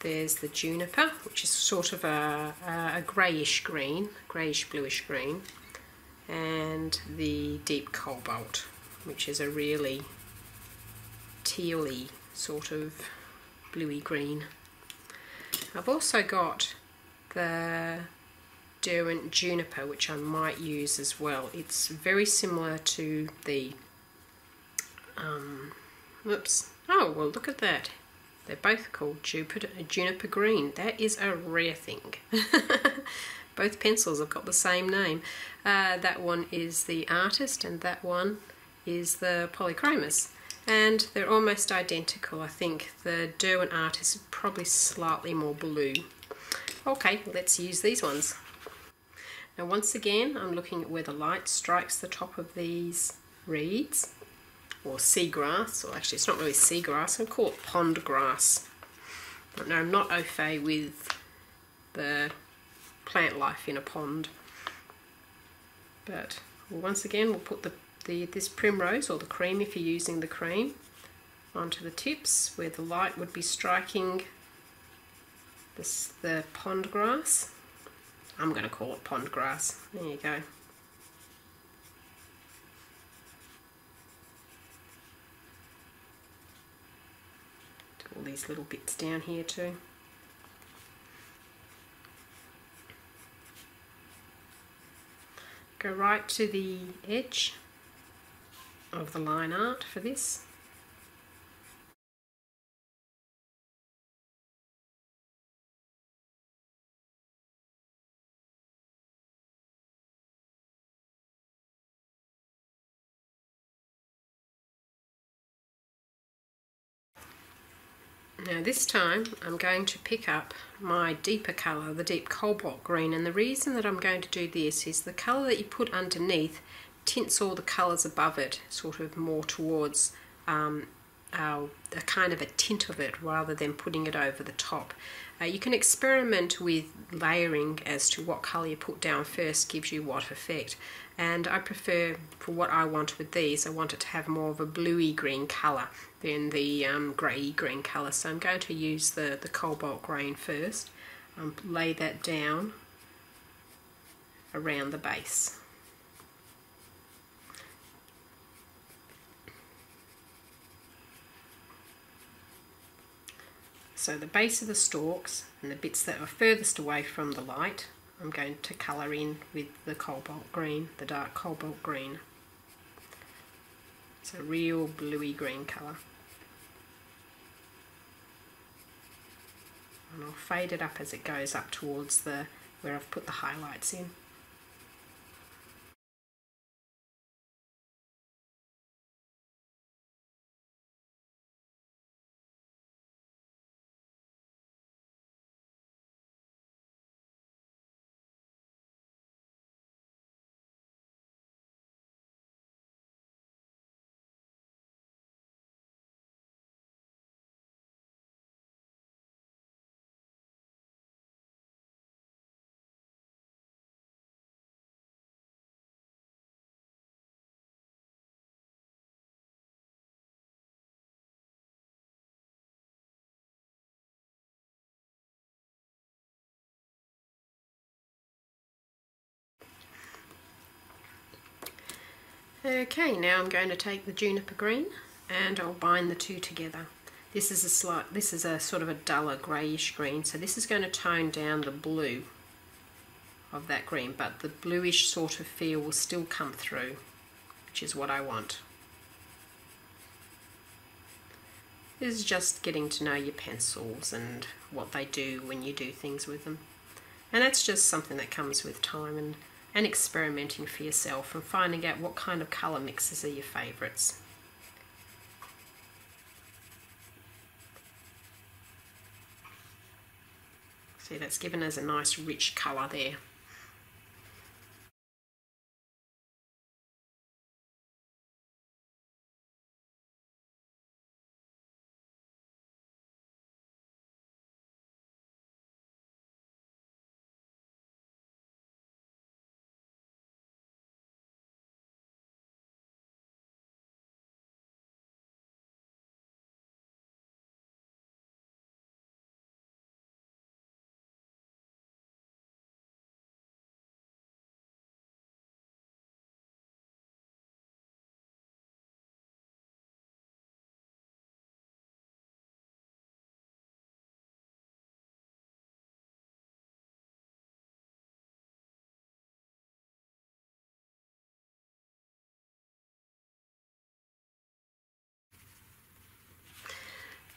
There's the juniper, which is sort of a, a greyish green, greyish bluish green. And the deep cobalt, which is a really tealy sort of bluey green. I've also got the Derwent Juniper, which I might use as well. It's very similar to the um, whoops. Oh, well, look at that. They're both called Jupiter, Juniper Green. That is a rare thing. both pencils have got the same name. Uh, that one is the Artist and that one is the Polychromos. And they're almost identical. I think the Derwent Artist is probably slightly more blue. Okay, let's use these ones. Now once again, I'm looking at where the light strikes the top of these reeds or seagrass, or actually it's not really seagrass, I call it pond grass. No, I'm not au fait with the plant life in a pond. But once again, we'll put the, the this primrose, or the cream if you're using the cream, onto the tips where the light would be striking this, the pond grass. I'm going to call it pond grass. There you go. Do all these little bits down here too. Go right to the edge of the line art for this. Now this time I'm going to pick up my deeper colour, the deep cobalt green, and the reason that I'm going to do this is the colour that you put underneath tints all the colours above it, sort of more towards um, a kind of a tint of it rather than putting it over the top. Uh, you can experiment with layering as to what colour you put down first gives you what effect. And I prefer for what I want with these I want it to have more of a bluey green colour than the um, grey green colour. So I'm going to use the, the cobalt green first. And um, lay that down around the base. So the base of the stalks and the bits that are furthest away from the light I'm going to colour in with the cobalt green, the dark cobalt green. It's a real bluey green colour. And I'll fade it up as it goes up towards the where I've put the highlights in. Okay, now I'm going to take the juniper green and I'll bind the two together. This is a slight, this is a sort of a duller greyish green, so this is going to tone down the blue of that green, but the bluish sort of feel will still come through, which is what I want. This is just getting to know your pencils and what they do when you do things with them. And that's just something that comes with time and and experimenting for yourself and finding out what kind of colour mixes are your favourites. See, that's given us a nice rich colour there.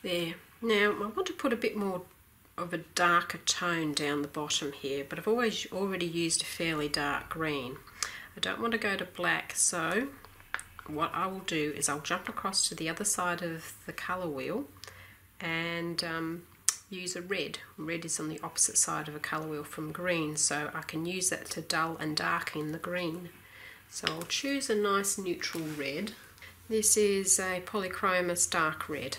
There. Now I want to put a bit more of a darker tone down the bottom here, but I've always already used a fairly dark green. I don't want to go to black, so what I will do is I'll jump across to the other side of the colour wheel and um, use a red. Red is on the opposite side of a colour wheel from green, so I can use that to dull and darken the green. So I'll choose a nice neutral red. This is a Polychromos dark red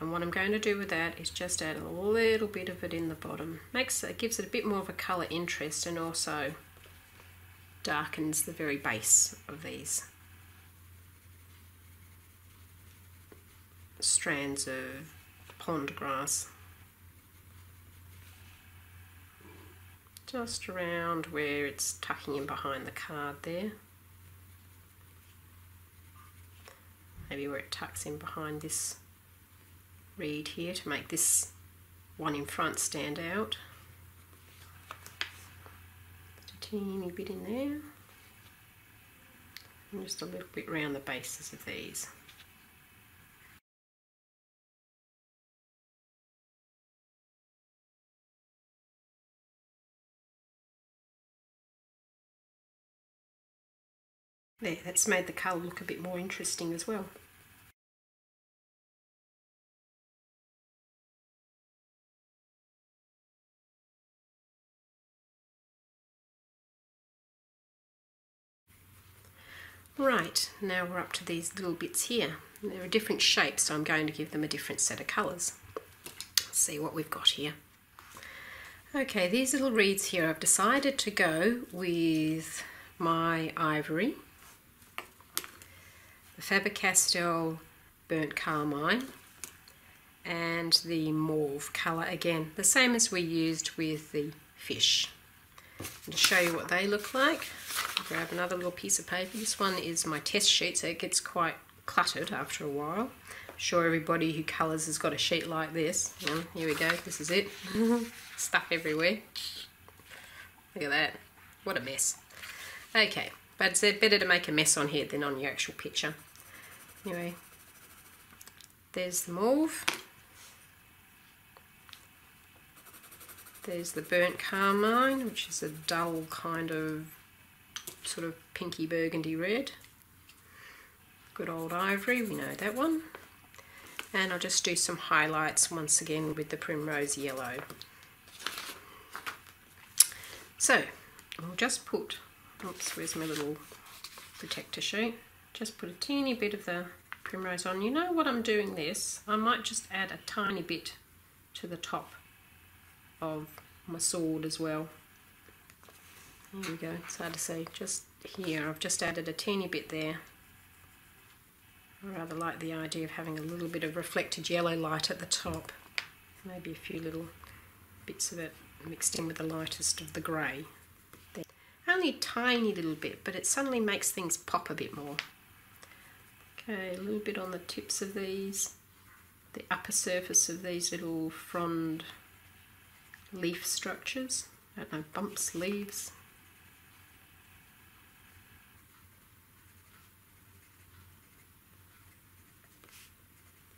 and what I'm going to do with that is just add a little bit of it in the bottom. Makes it gives it a bit more of a color interest and also darkens the very base of these strands of pond grass. Just around where it's tucking in behind the card there. Maybe where it tucks in behind this reed here to make this one in front stand out. Just a teeny bit in there. And just a little bit around the bases of these. There, that's made the colour look a bit more interesting as well. Right, now we're up to these little bits here. They're a different shape, so I'm going to give them a different set of colours. Let's see what we've got here. Okay, these little reeds here, I've decided to go with my ivory, the Faber-Castell Burnt Carmine, and the mauve colour again, the same as we used with the fish. And to show you what they look like, grab another little piece of paper. This one is my test sheet, so it gets quite cluttered after a while. sure everybody who colours has got a sheet like this. Yeah, here we go, this is it. Mm-hmm. Stuff everywhere. Look at that. What a mess. Okay, but it's better to make a mess on here than on your actual picture. Anyway, there's the mauve. There's the burnt carmine, which is a dull kind of sort of pinky burgundy red. Good old ivory, we know that one. And I'll just do some highlights once again with the primrose yellow. So, I'll just put, oops, where's my little protector sheet? Just put a teeny bit of the primrose on. You know what I'm doing this? I might just add a tiny bit to the top of my sword as well. There we go, it's hard to see. Just here, I've just added a teeny bit there. I rather like the idea of having a little bit of reflected yellow light at the top. Maybe a few little bits of it mixed in with the lightest of the grey. Only a tiny little bit, but it suddenly makes things pop a bit more. Okay, a little bit on the tips of these, the upper surface of these little frond leaf structures. I don't know, bumps, leaves.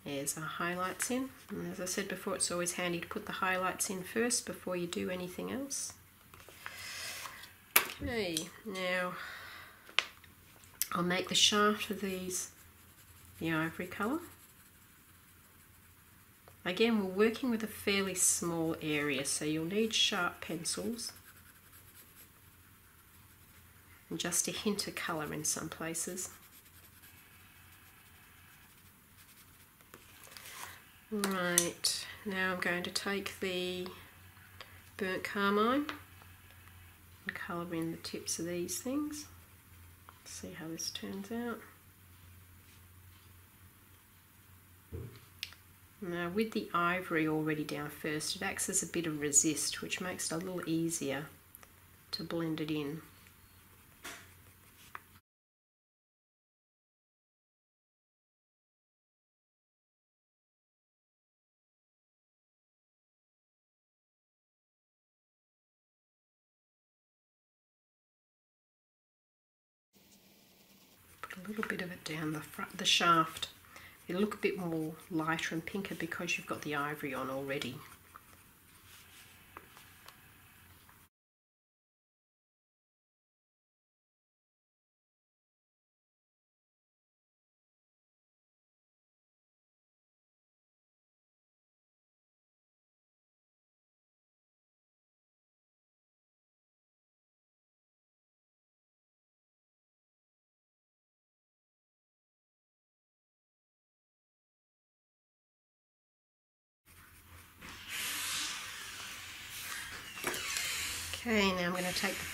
There's our highlights in. And as I said before, it's always handy to put the highlights in first before you do anything else. Okay, now I'll make the shaft of these the ivory colour. Again, we're working with a fairly small area, so you'll need sharp pencils and just a hint of colour in some places. Right, now I'm going to take the burnt carmine and colour in the tips of these things. See how this turns out. Now with the ivory already down first, it acts as a bit of resist, which makes it a little easier to blend it in. Put a little bit of it down the front, the shaft. It'll look a bit more lighter and pinker because you've got the ivory on already.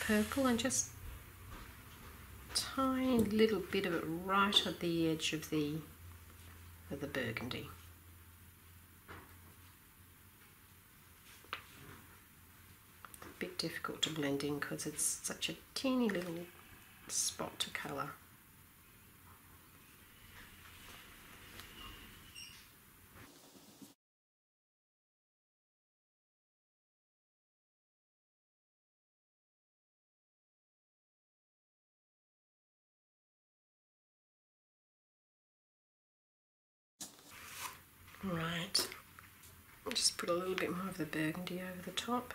Purple and just tiny little bit of it right at the edge of the of the burgundy. A bit difficult to blend in because it's such a teeny little spot to colour. Right, just put a little bit more of the burgundy over the top.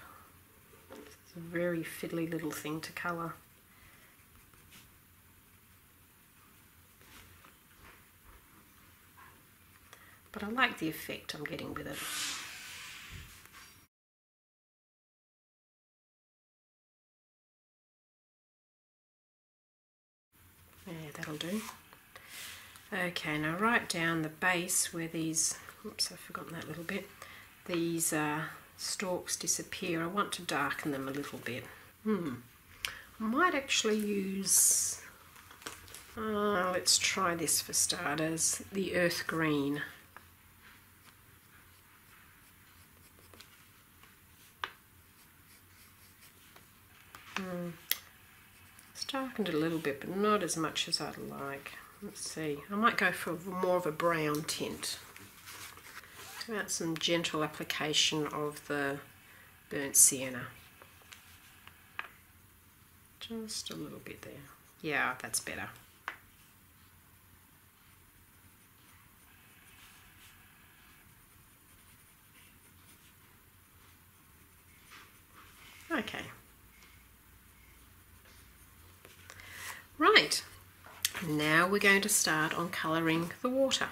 It's a very fiddly little thing to colour. But I like the effect I'm getting with it. Yeah, that'll do. Okay, now right down the base where these oops I've forgotten that little bit these uh, stalks disappear I want to darken them a little bit hmm I might actually use uh, let's try this for starters the earth green Hmm. It's darkened a little bit, but not as much as I'd like. let's see, I might go for more of a brown tint. About some gentle application of the burnt sienna. Just a little bit there. Yeah, that's better. Okay. Right, now we're going to start on colouring the water.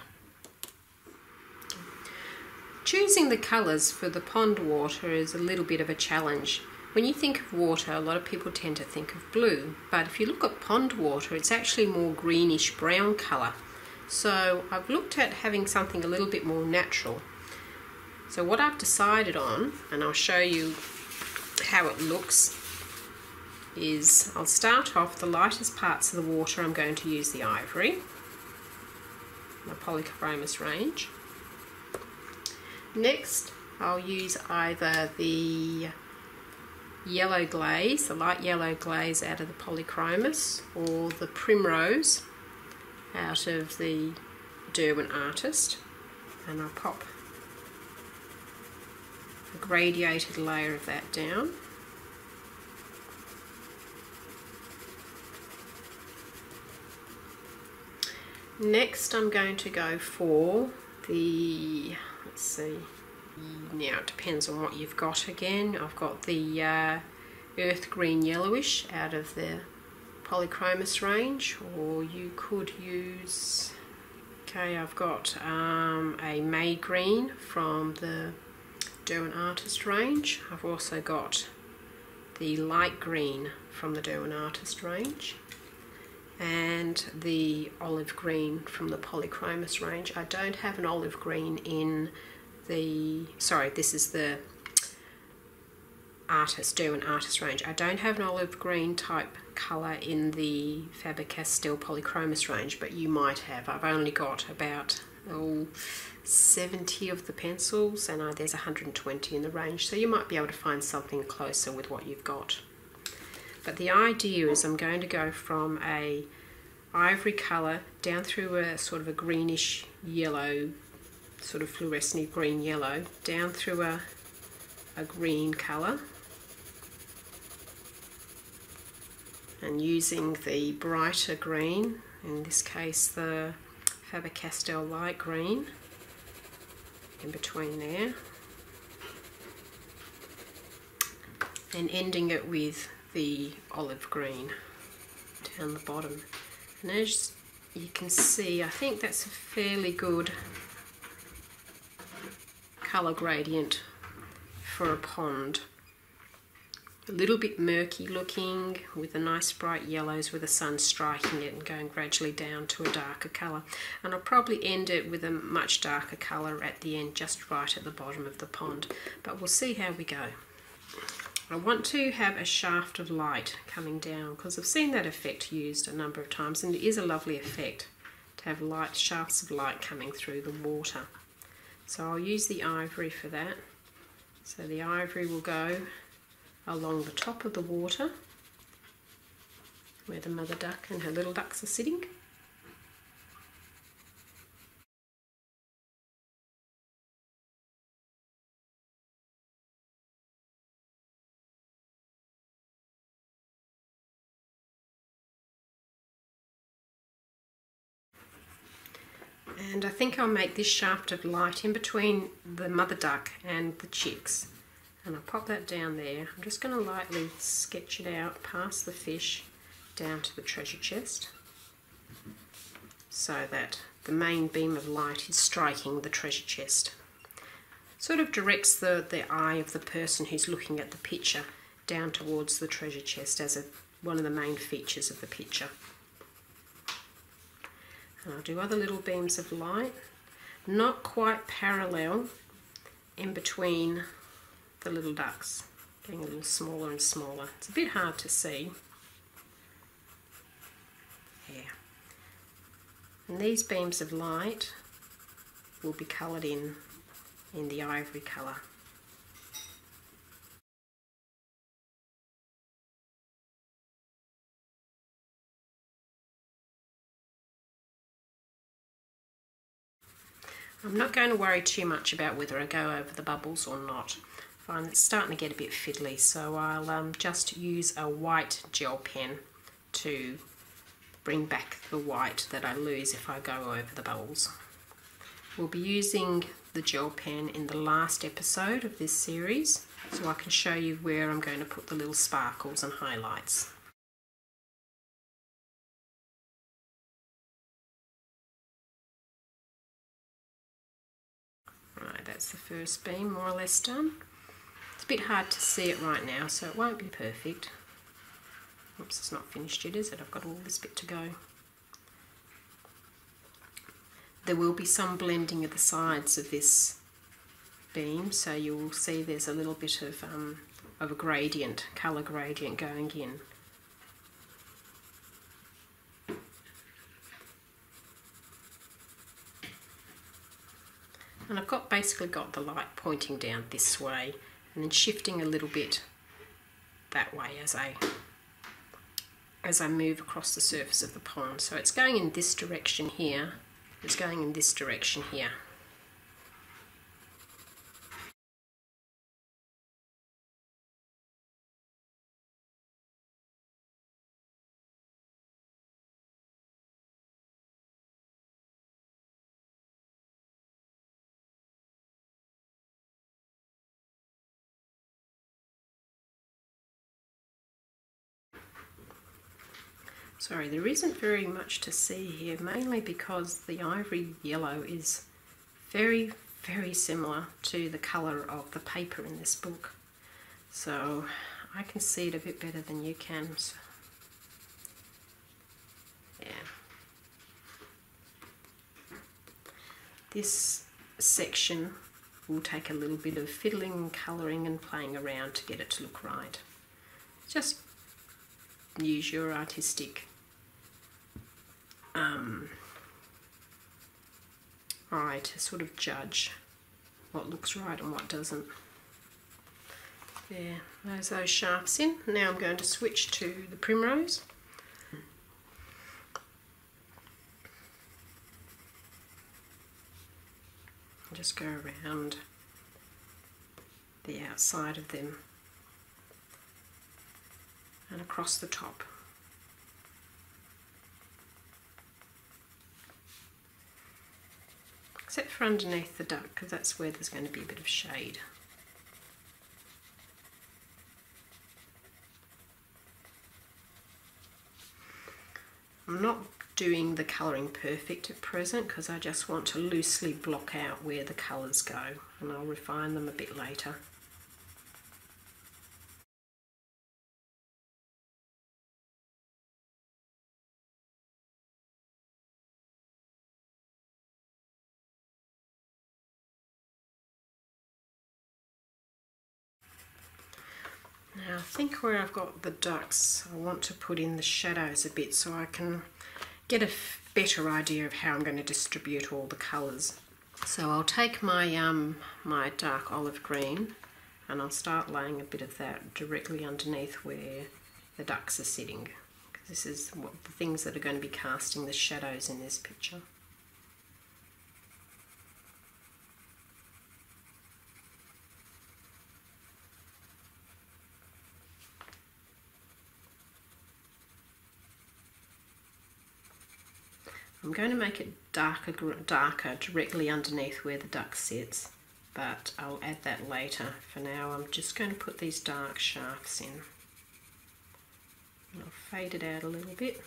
Choosing the colours for the pond water is a little bit of a challenge. When you think of water, a lot of people tend to think of blue, but if you look at pond water, it's actually more greenish brown colour. So I've looked at having something a little bit more natural. So what I've decided on, and I'll show you how it looks is I'll start off the lightest parts of the water I'm going to use the ivory my polychromos range next I'll use either the yellow glaze the light yellow glaze out of the polychromos or the primrose out of the Derwent artist and I'll pop a gradiated layer of that down. Next I'm going to go for the, let's see, now it depends on what you've got again. I've got the uh, earth green yellowish out of the polychromos range or you could use, okay I've got um, a May green from the Derwent Artist range. I've also got the light green from the Derwent Artist range and the olive green from the Polychromos range. I don't have an olive green in the, sorry, this is the artist, Derwent Artist range. I don't have an olive green type colour in the Faber-Castell Polychromos range, but you might have. I've only got about, oh, 70 of the pencils and uh, there's 120 in the range so you might be able to find something closer with what you've got but the idea is I'm going to go from a ivory colour down through a sort of a greenish yellow sort of fluorescent green yellow down through a, a green colour. And using the brighter green in this case the Faber-Castell light green in between there. And ending it with the olive green down the bottom. And as you can see I think that's a fairly good colour gradient for a pond. A little bit murky looking with the nice bright yellows with the sun striking it and going gradually down to a darker colour. And I'll probably end it with a much darker colour at the end just right at the bottom of the pond. But we'll see how we go. I want to have a shaft of light coming down because I've seen that effect used a number of times and it is a lovely effect to have light shafts of light coming through the water. So I'll use the ivory for that. So the ivory will go along the top of the water where the mother duck and her little ducks are sitting. And I think I'll make this shaft of light in between the mother duck and the chicks and I'll pop that down there. I'm just going to lightly sketch it out past the fish down to the treasure chest so that the main beam of light is striking the treasure chest. Sort of directs the, the eye of the person who's looking at the picture down towards the treasure chest as a, one of the main features of the picture. I'll do other little beams of light, not quite parallel in between the little ducks getting a little smaller and smaller. It's a bit hard to see. Yeah. And these beams of light will be coloured in in the ivory colour. I'm not going to worry too much about whether I go over the bubbles or not. I find it's starting to get a bit fiddly, so I'll um, just use a white gel pen to bring back the white that I lose if I go over the bubbles. We'll be using the gel pen in the last episode of this series, so I can show you where I'm going to put the little sparkles and highlights. Right, that's the first beam more or less done. It's a bit hard to see it right now, so it won't be perfect. Oops, it's not finished yet, is it? I've got all this bit to go. There will be some blending of the sides of this beam, so you'll see there's a little bit of, um, of a gradient, colour gradient going in. and I've got basically got the light pointing down this way and then shifting a little bit that way as I as I move across the surface of the pond. So it's going in this direction here it's going in this direction here Sorry, there isn't very much to see here, mainly because the ivory yellow is very, very similar to the colour of the paper in this book. So I can see it a bit better than you can. So, yeah. This section will take a little bit of fiddling, colouring and playing around to get it to look right. Just use your artistic um, eye to sort of judge what looks right and what doesn't. There, those those shafts in. Now I'm going to switch to the primrose. Just go around the outside of them and across the top. Except for underneath the duck because that's where there's going to be a bit of shade. I'm not doing the colouring perfect at present because I just want to loosely block out where the colours go and I'll refine them a bit later. Think where I've got the ducks I want to put in the shadows a bit so I can get a better idea of how I'm going to distribute all the colours. So I'll take my, um, my dark olive green and I'll start laying a bit of that directly underneath where the ducks are sitting. This is what the things that are going to be casting the shadows in this picture. I'm going to make it darker, darker directly underneath where the duck sits, but I'll add that later. For now, I'm just going to put these dark shafts in. I'll fade it out a little bit.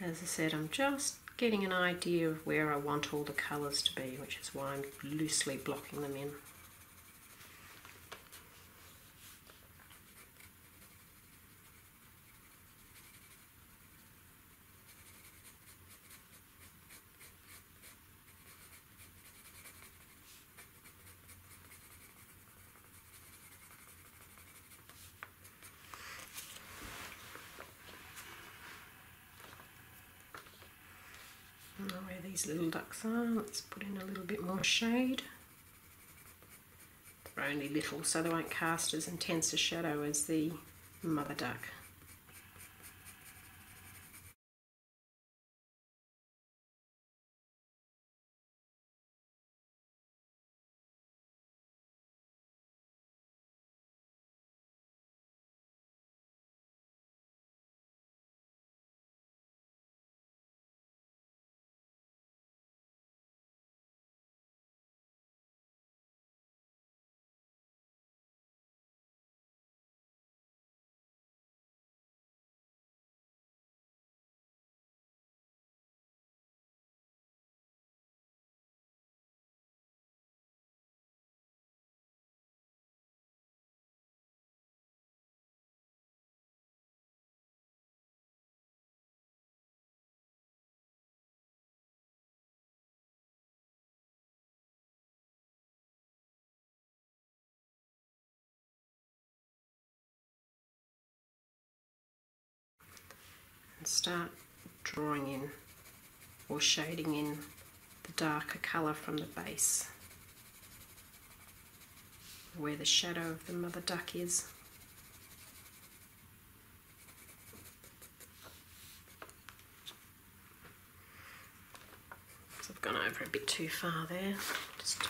As I said, I'm just getting an idea of where I want all the colours to be, which is why I'm loosely blocking them in. where these little ducks are. Let's put in a little bit more shade. They're only little, so they won't cast as intense a shadow as the mother duck. Start drawing in or shading in the darker colour from the base where the shadow of the mother duck is. So I've gone over a bit too far there. Just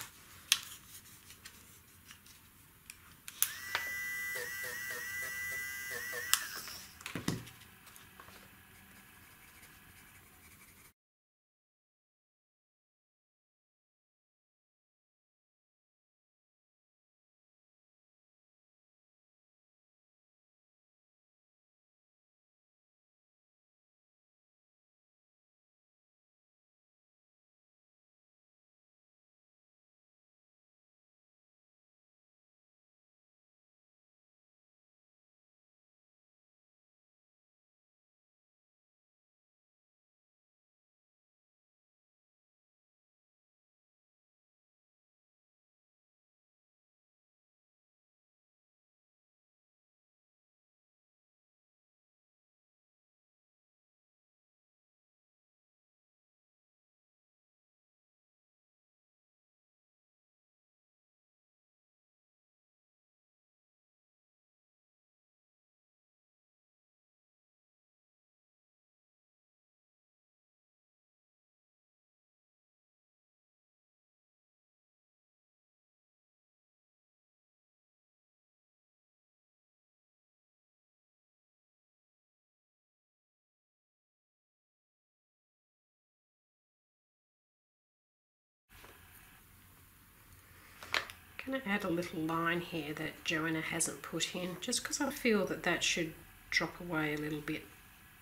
going to add a little line here that Johanna hasn't put in, just because I feel that that should drop away a little bit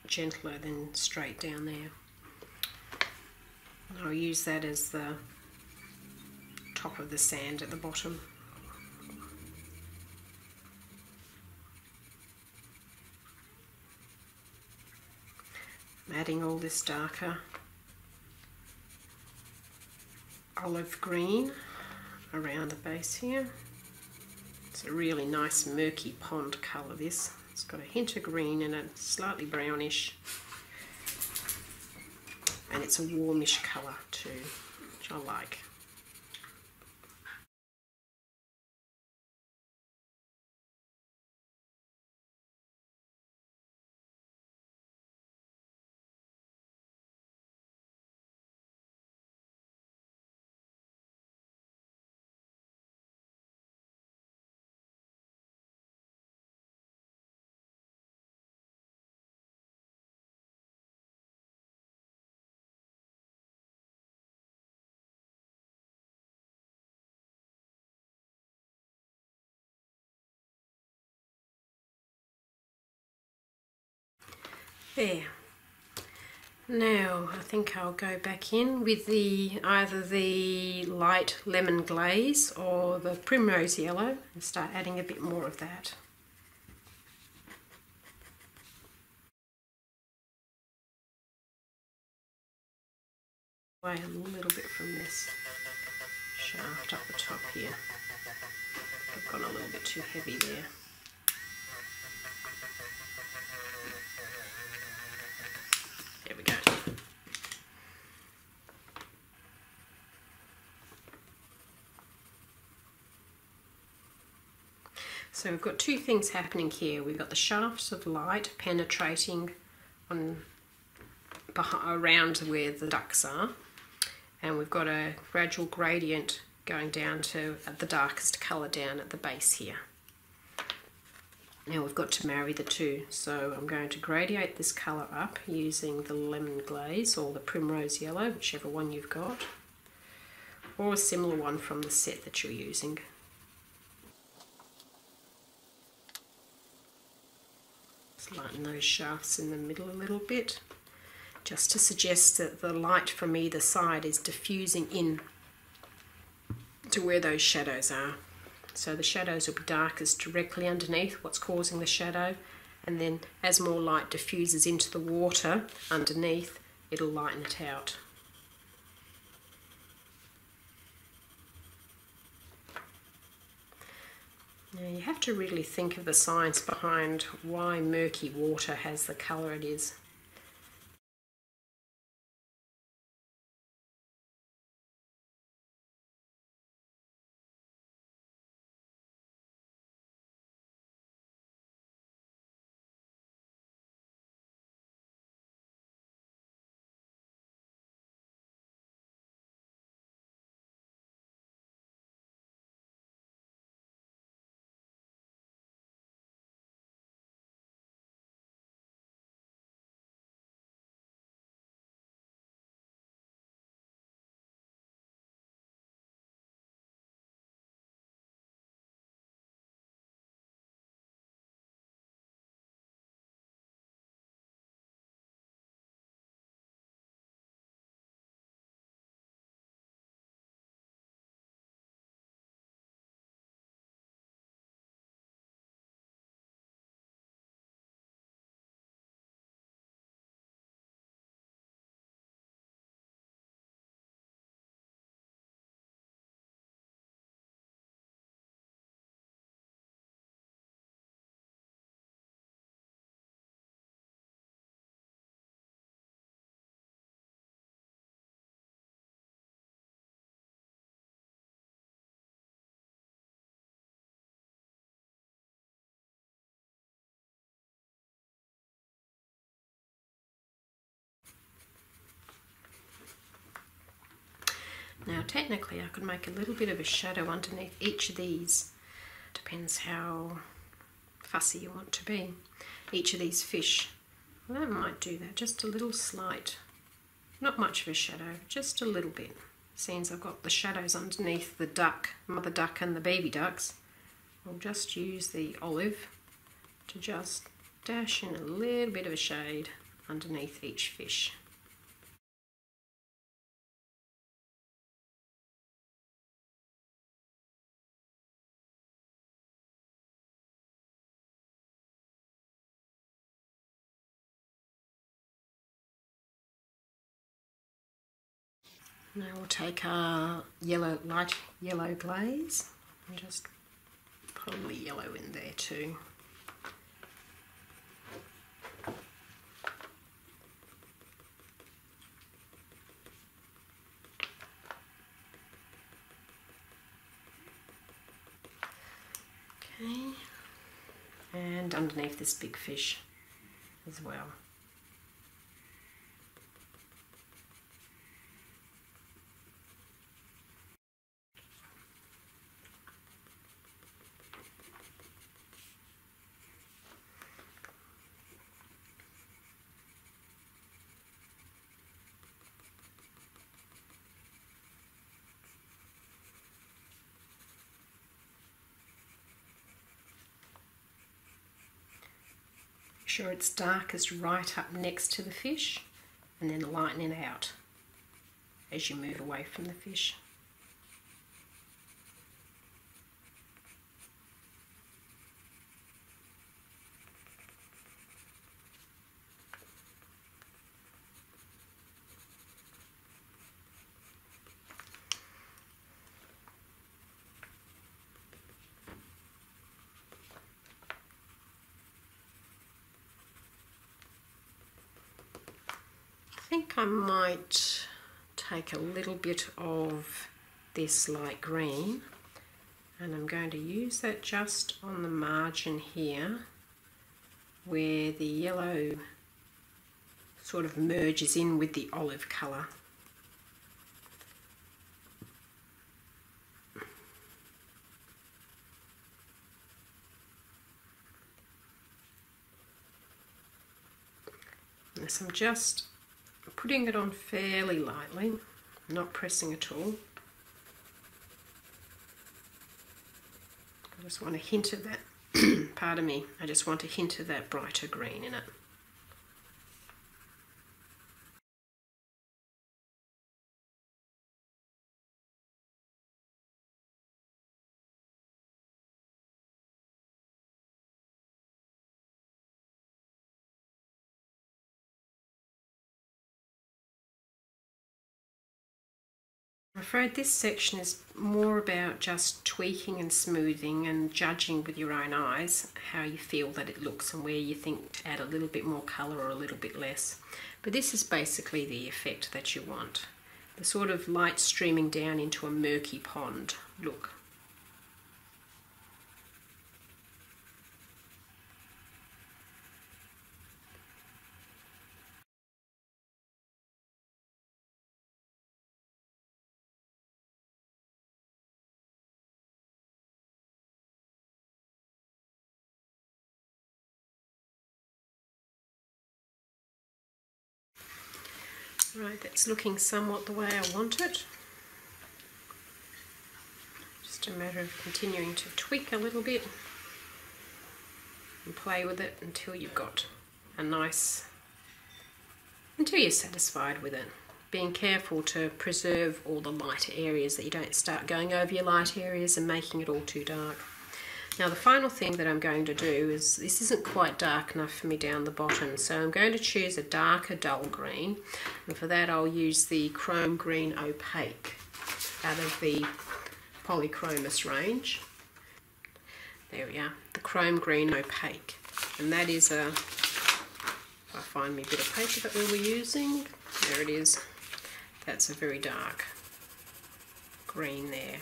gentler than straight down there. And I'll use that as the top of the sand at the bottom. I'm adding all this darker olive green around the base here. It's a really nice murky pond colour this. It's got a hint of green and a slightly brownish. And it's a warmish colour too, which I like. There. Now I think I'll go back in with the either the light lemon glaze or the primrose yellow and start adding a bit more of that. Away a little bit from this shaft up the top here. I've gone a little bit too heavy there. So we've got two things happening here. We've got the shafts of light penetrating on around where the ducks are and we've got a gradual gradient going down to the darkest colour down at the base here. Now we've got to marry the two so I'm going to gradiate this colour up using the lemon glaze or the primrose yellow whichever one you've got or a similar one from the set that you're using. lighten those shafts in the middle a little bit just to suggest that the light from either side is diffusing in to where those shadows are. So the shadows will be darkest directly underneath what's causing the shadow and then as more light diffuses into the water underneath it'll lighten it out. Now you have to really think of the science behind why murky water has the colour it is. Now technically I could make a little bit of a shadow underneath each of these. Depends how fussy you want to be. Each of these fish. Well, I might do that, just a little slight. Not much of a shadow, just a little bit. Since I've got the shadows underneath the duck, mother duck and the baby ducks, I'll just use the olive to just dash in a little bit of a shade underneath each fish. Now we'll take our yellow, light yellow glaze and just probably yellow in there too. Okay, and underneath this big fish as well. Sure it's darkest right up next to the fish and then lighten it out as you move away from the fish. think I might take a little bit of this light green and I'm going to use that just on the margin here where the yellow sort of merges in with the olive colour. So I'm just putting it on fairly lightly, not pressing at all. I just want a hint of that, pardon me, I just want a hint of that brighter green in it. Afraid this section is more about just tweaking and smoothing and judging with your own eyes how you feel that it looks and where you think to add a little bit more colour or a little bit less. But this is basically the effect that you want. The sort of light streaming down into a murky pond look. Right, that's looking somewhat the way I want it. Just a matter of continuing to tweak a little bit and play with it until you've got a nice, until you're satisfied with it. Being careful to preserve all the light areas that you don't start going over your light areas and making it all too dark. Now the final thing that I'm going to do is, this isn't quite dark enough for me down the bottom, so I'm going to choose a darker dull green, and for that I'll use the Chrome Green Opaque out of the Polychromos range. There we are, the Chrome Green Opaque, and that is a, if I find me a bit of paper that we were using, there it is, that's a very dark green there.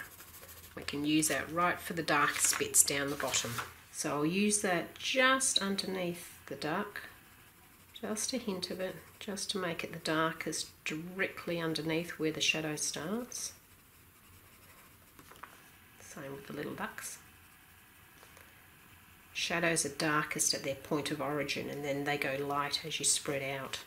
We can use that right for the dark bits down the bottom. So I'll use that just underneath the duck, just a hint of it, just to make it the darkest directly underneath where the shadow starts. Same with the little ducks. Shadows are darkest at their point of origin and then they go light as you spread out.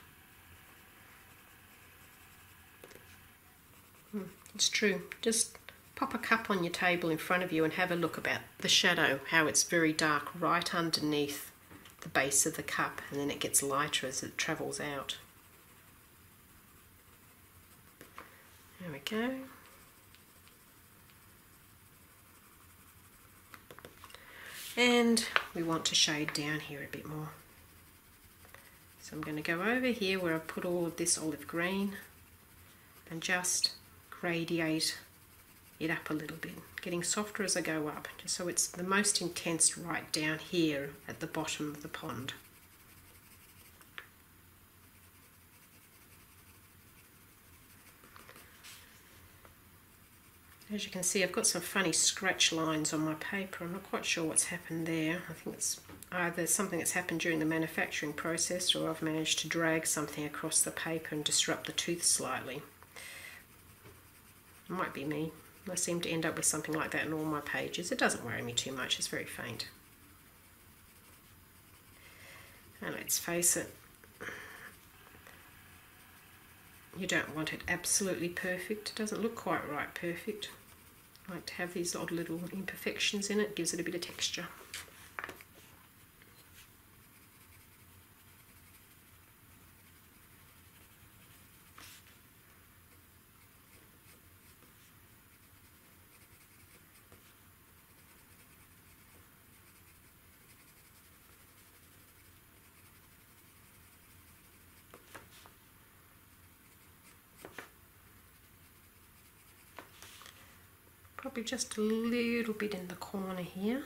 Hmm, it's true. Just pop a cup on your table in front of you and have a look about the shadow, how it's very dark right underneath the base of the cup and then it gets lighter as it travels out. There we go. And we want to shade down here a bit more. So I'm going to go over here where I've put all of this olive green and just gradiate it up a little bit, getting softer as I go up, just so it's the most intense right down here at the bottom of the pond. As you can see, I've got some funny scratch lines on my paper. I'm not quite sure what's happened there. I think it's either something that's happened during the manufacturing process or I've managed to drag something across the paper and disrupt the tooth slightly. It might be me. I seem to end up with something like that in all my pages. It doesn't worry me too much, it's very faint. And let's face it, you don't want it absolutely perfect. It doesn't look quite right perfect. I like to have these odd little imperfections in it, gives it a bit of texture. Just a little bit in the corner here.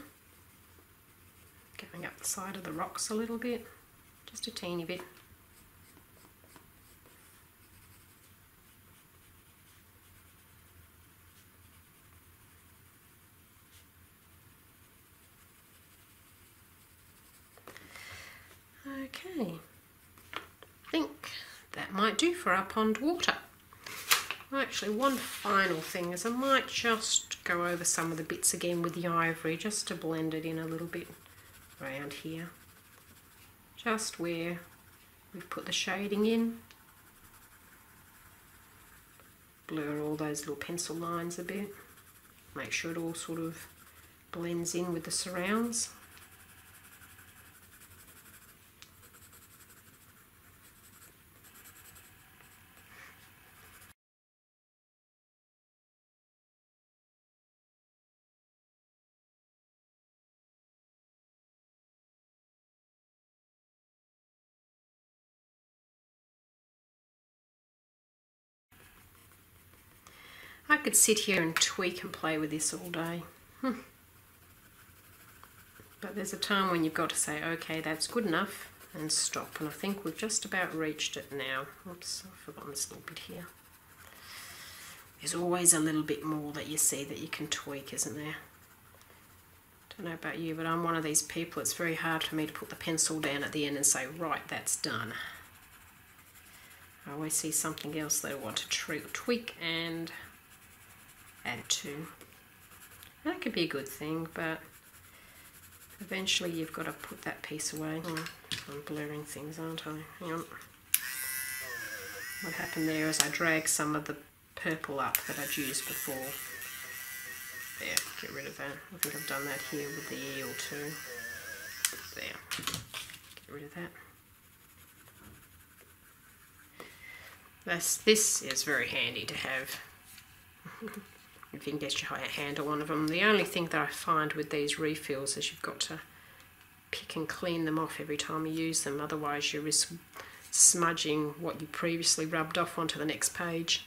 Going up the side of the rocks a little bit just a teeny bit. Okay, I think that might do for our pond water. Actually, one final thing is I might just go over some of the bits again with the ivory just to blend it in a little bit around here. Just where we've put the shading in. Blur all those little pencil lines a bit. Make sure it all sort of blends in with the surrounds. Could sit here and tweak and play with this all day. Hmm. But there's a time when you've got to say, okay, that's good enough, and stop. And I think we've just about reached it now. Oops, I've forgotten this little bit here. There's always a little bit more that you see that you can tweak, isn't there? Don't know about you, but I'm one of these people. It's very hard for me to put the pencil down at the end and say, right, that's done. I always see something else that I want to tweak and add to. That could be a good thing, but eventually you've got to put that piece away. Oh, I'm blurring things, aren't I? On. What happened there is I dragged some of the purple up that I'd used before. There, get rid of that. I think I've done that here with the eel too. There, get rid of that. This, this is very handy to have. if you can get your hand on one of them. The only thing that I find with these refills is you've got to pick and clean them off every time you use them, otherwise you risk smudging what you previously rubbed off onto the next page.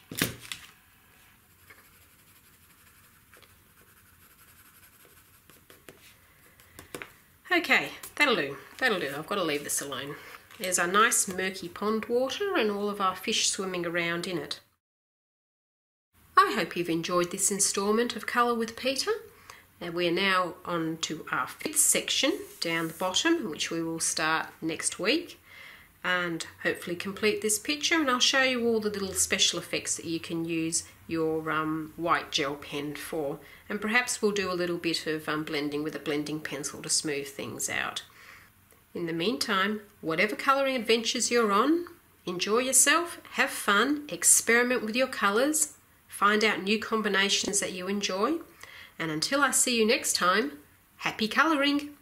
Okay, that'll do, that'll do, I've got to leave this alone. There's our nice murky pond water and all of our fish swimming around in it. I hope you've enjoyed this instalment of Colour with Peta. And we're now on to our fifth section down the bottom, which we will start next week and hopefully complete this picture and I'll show you all the little special effects that you can use your um, white gel pen for. And perhaps we'll do a little bit of um, blending with a blending pencil to smooth things out. In the meantime, whatever colouring adventures you're on, enjoy yourself, have fun, experiment with your colours, find out new combinations that you enjoy, and until I see you next time, happy colouring!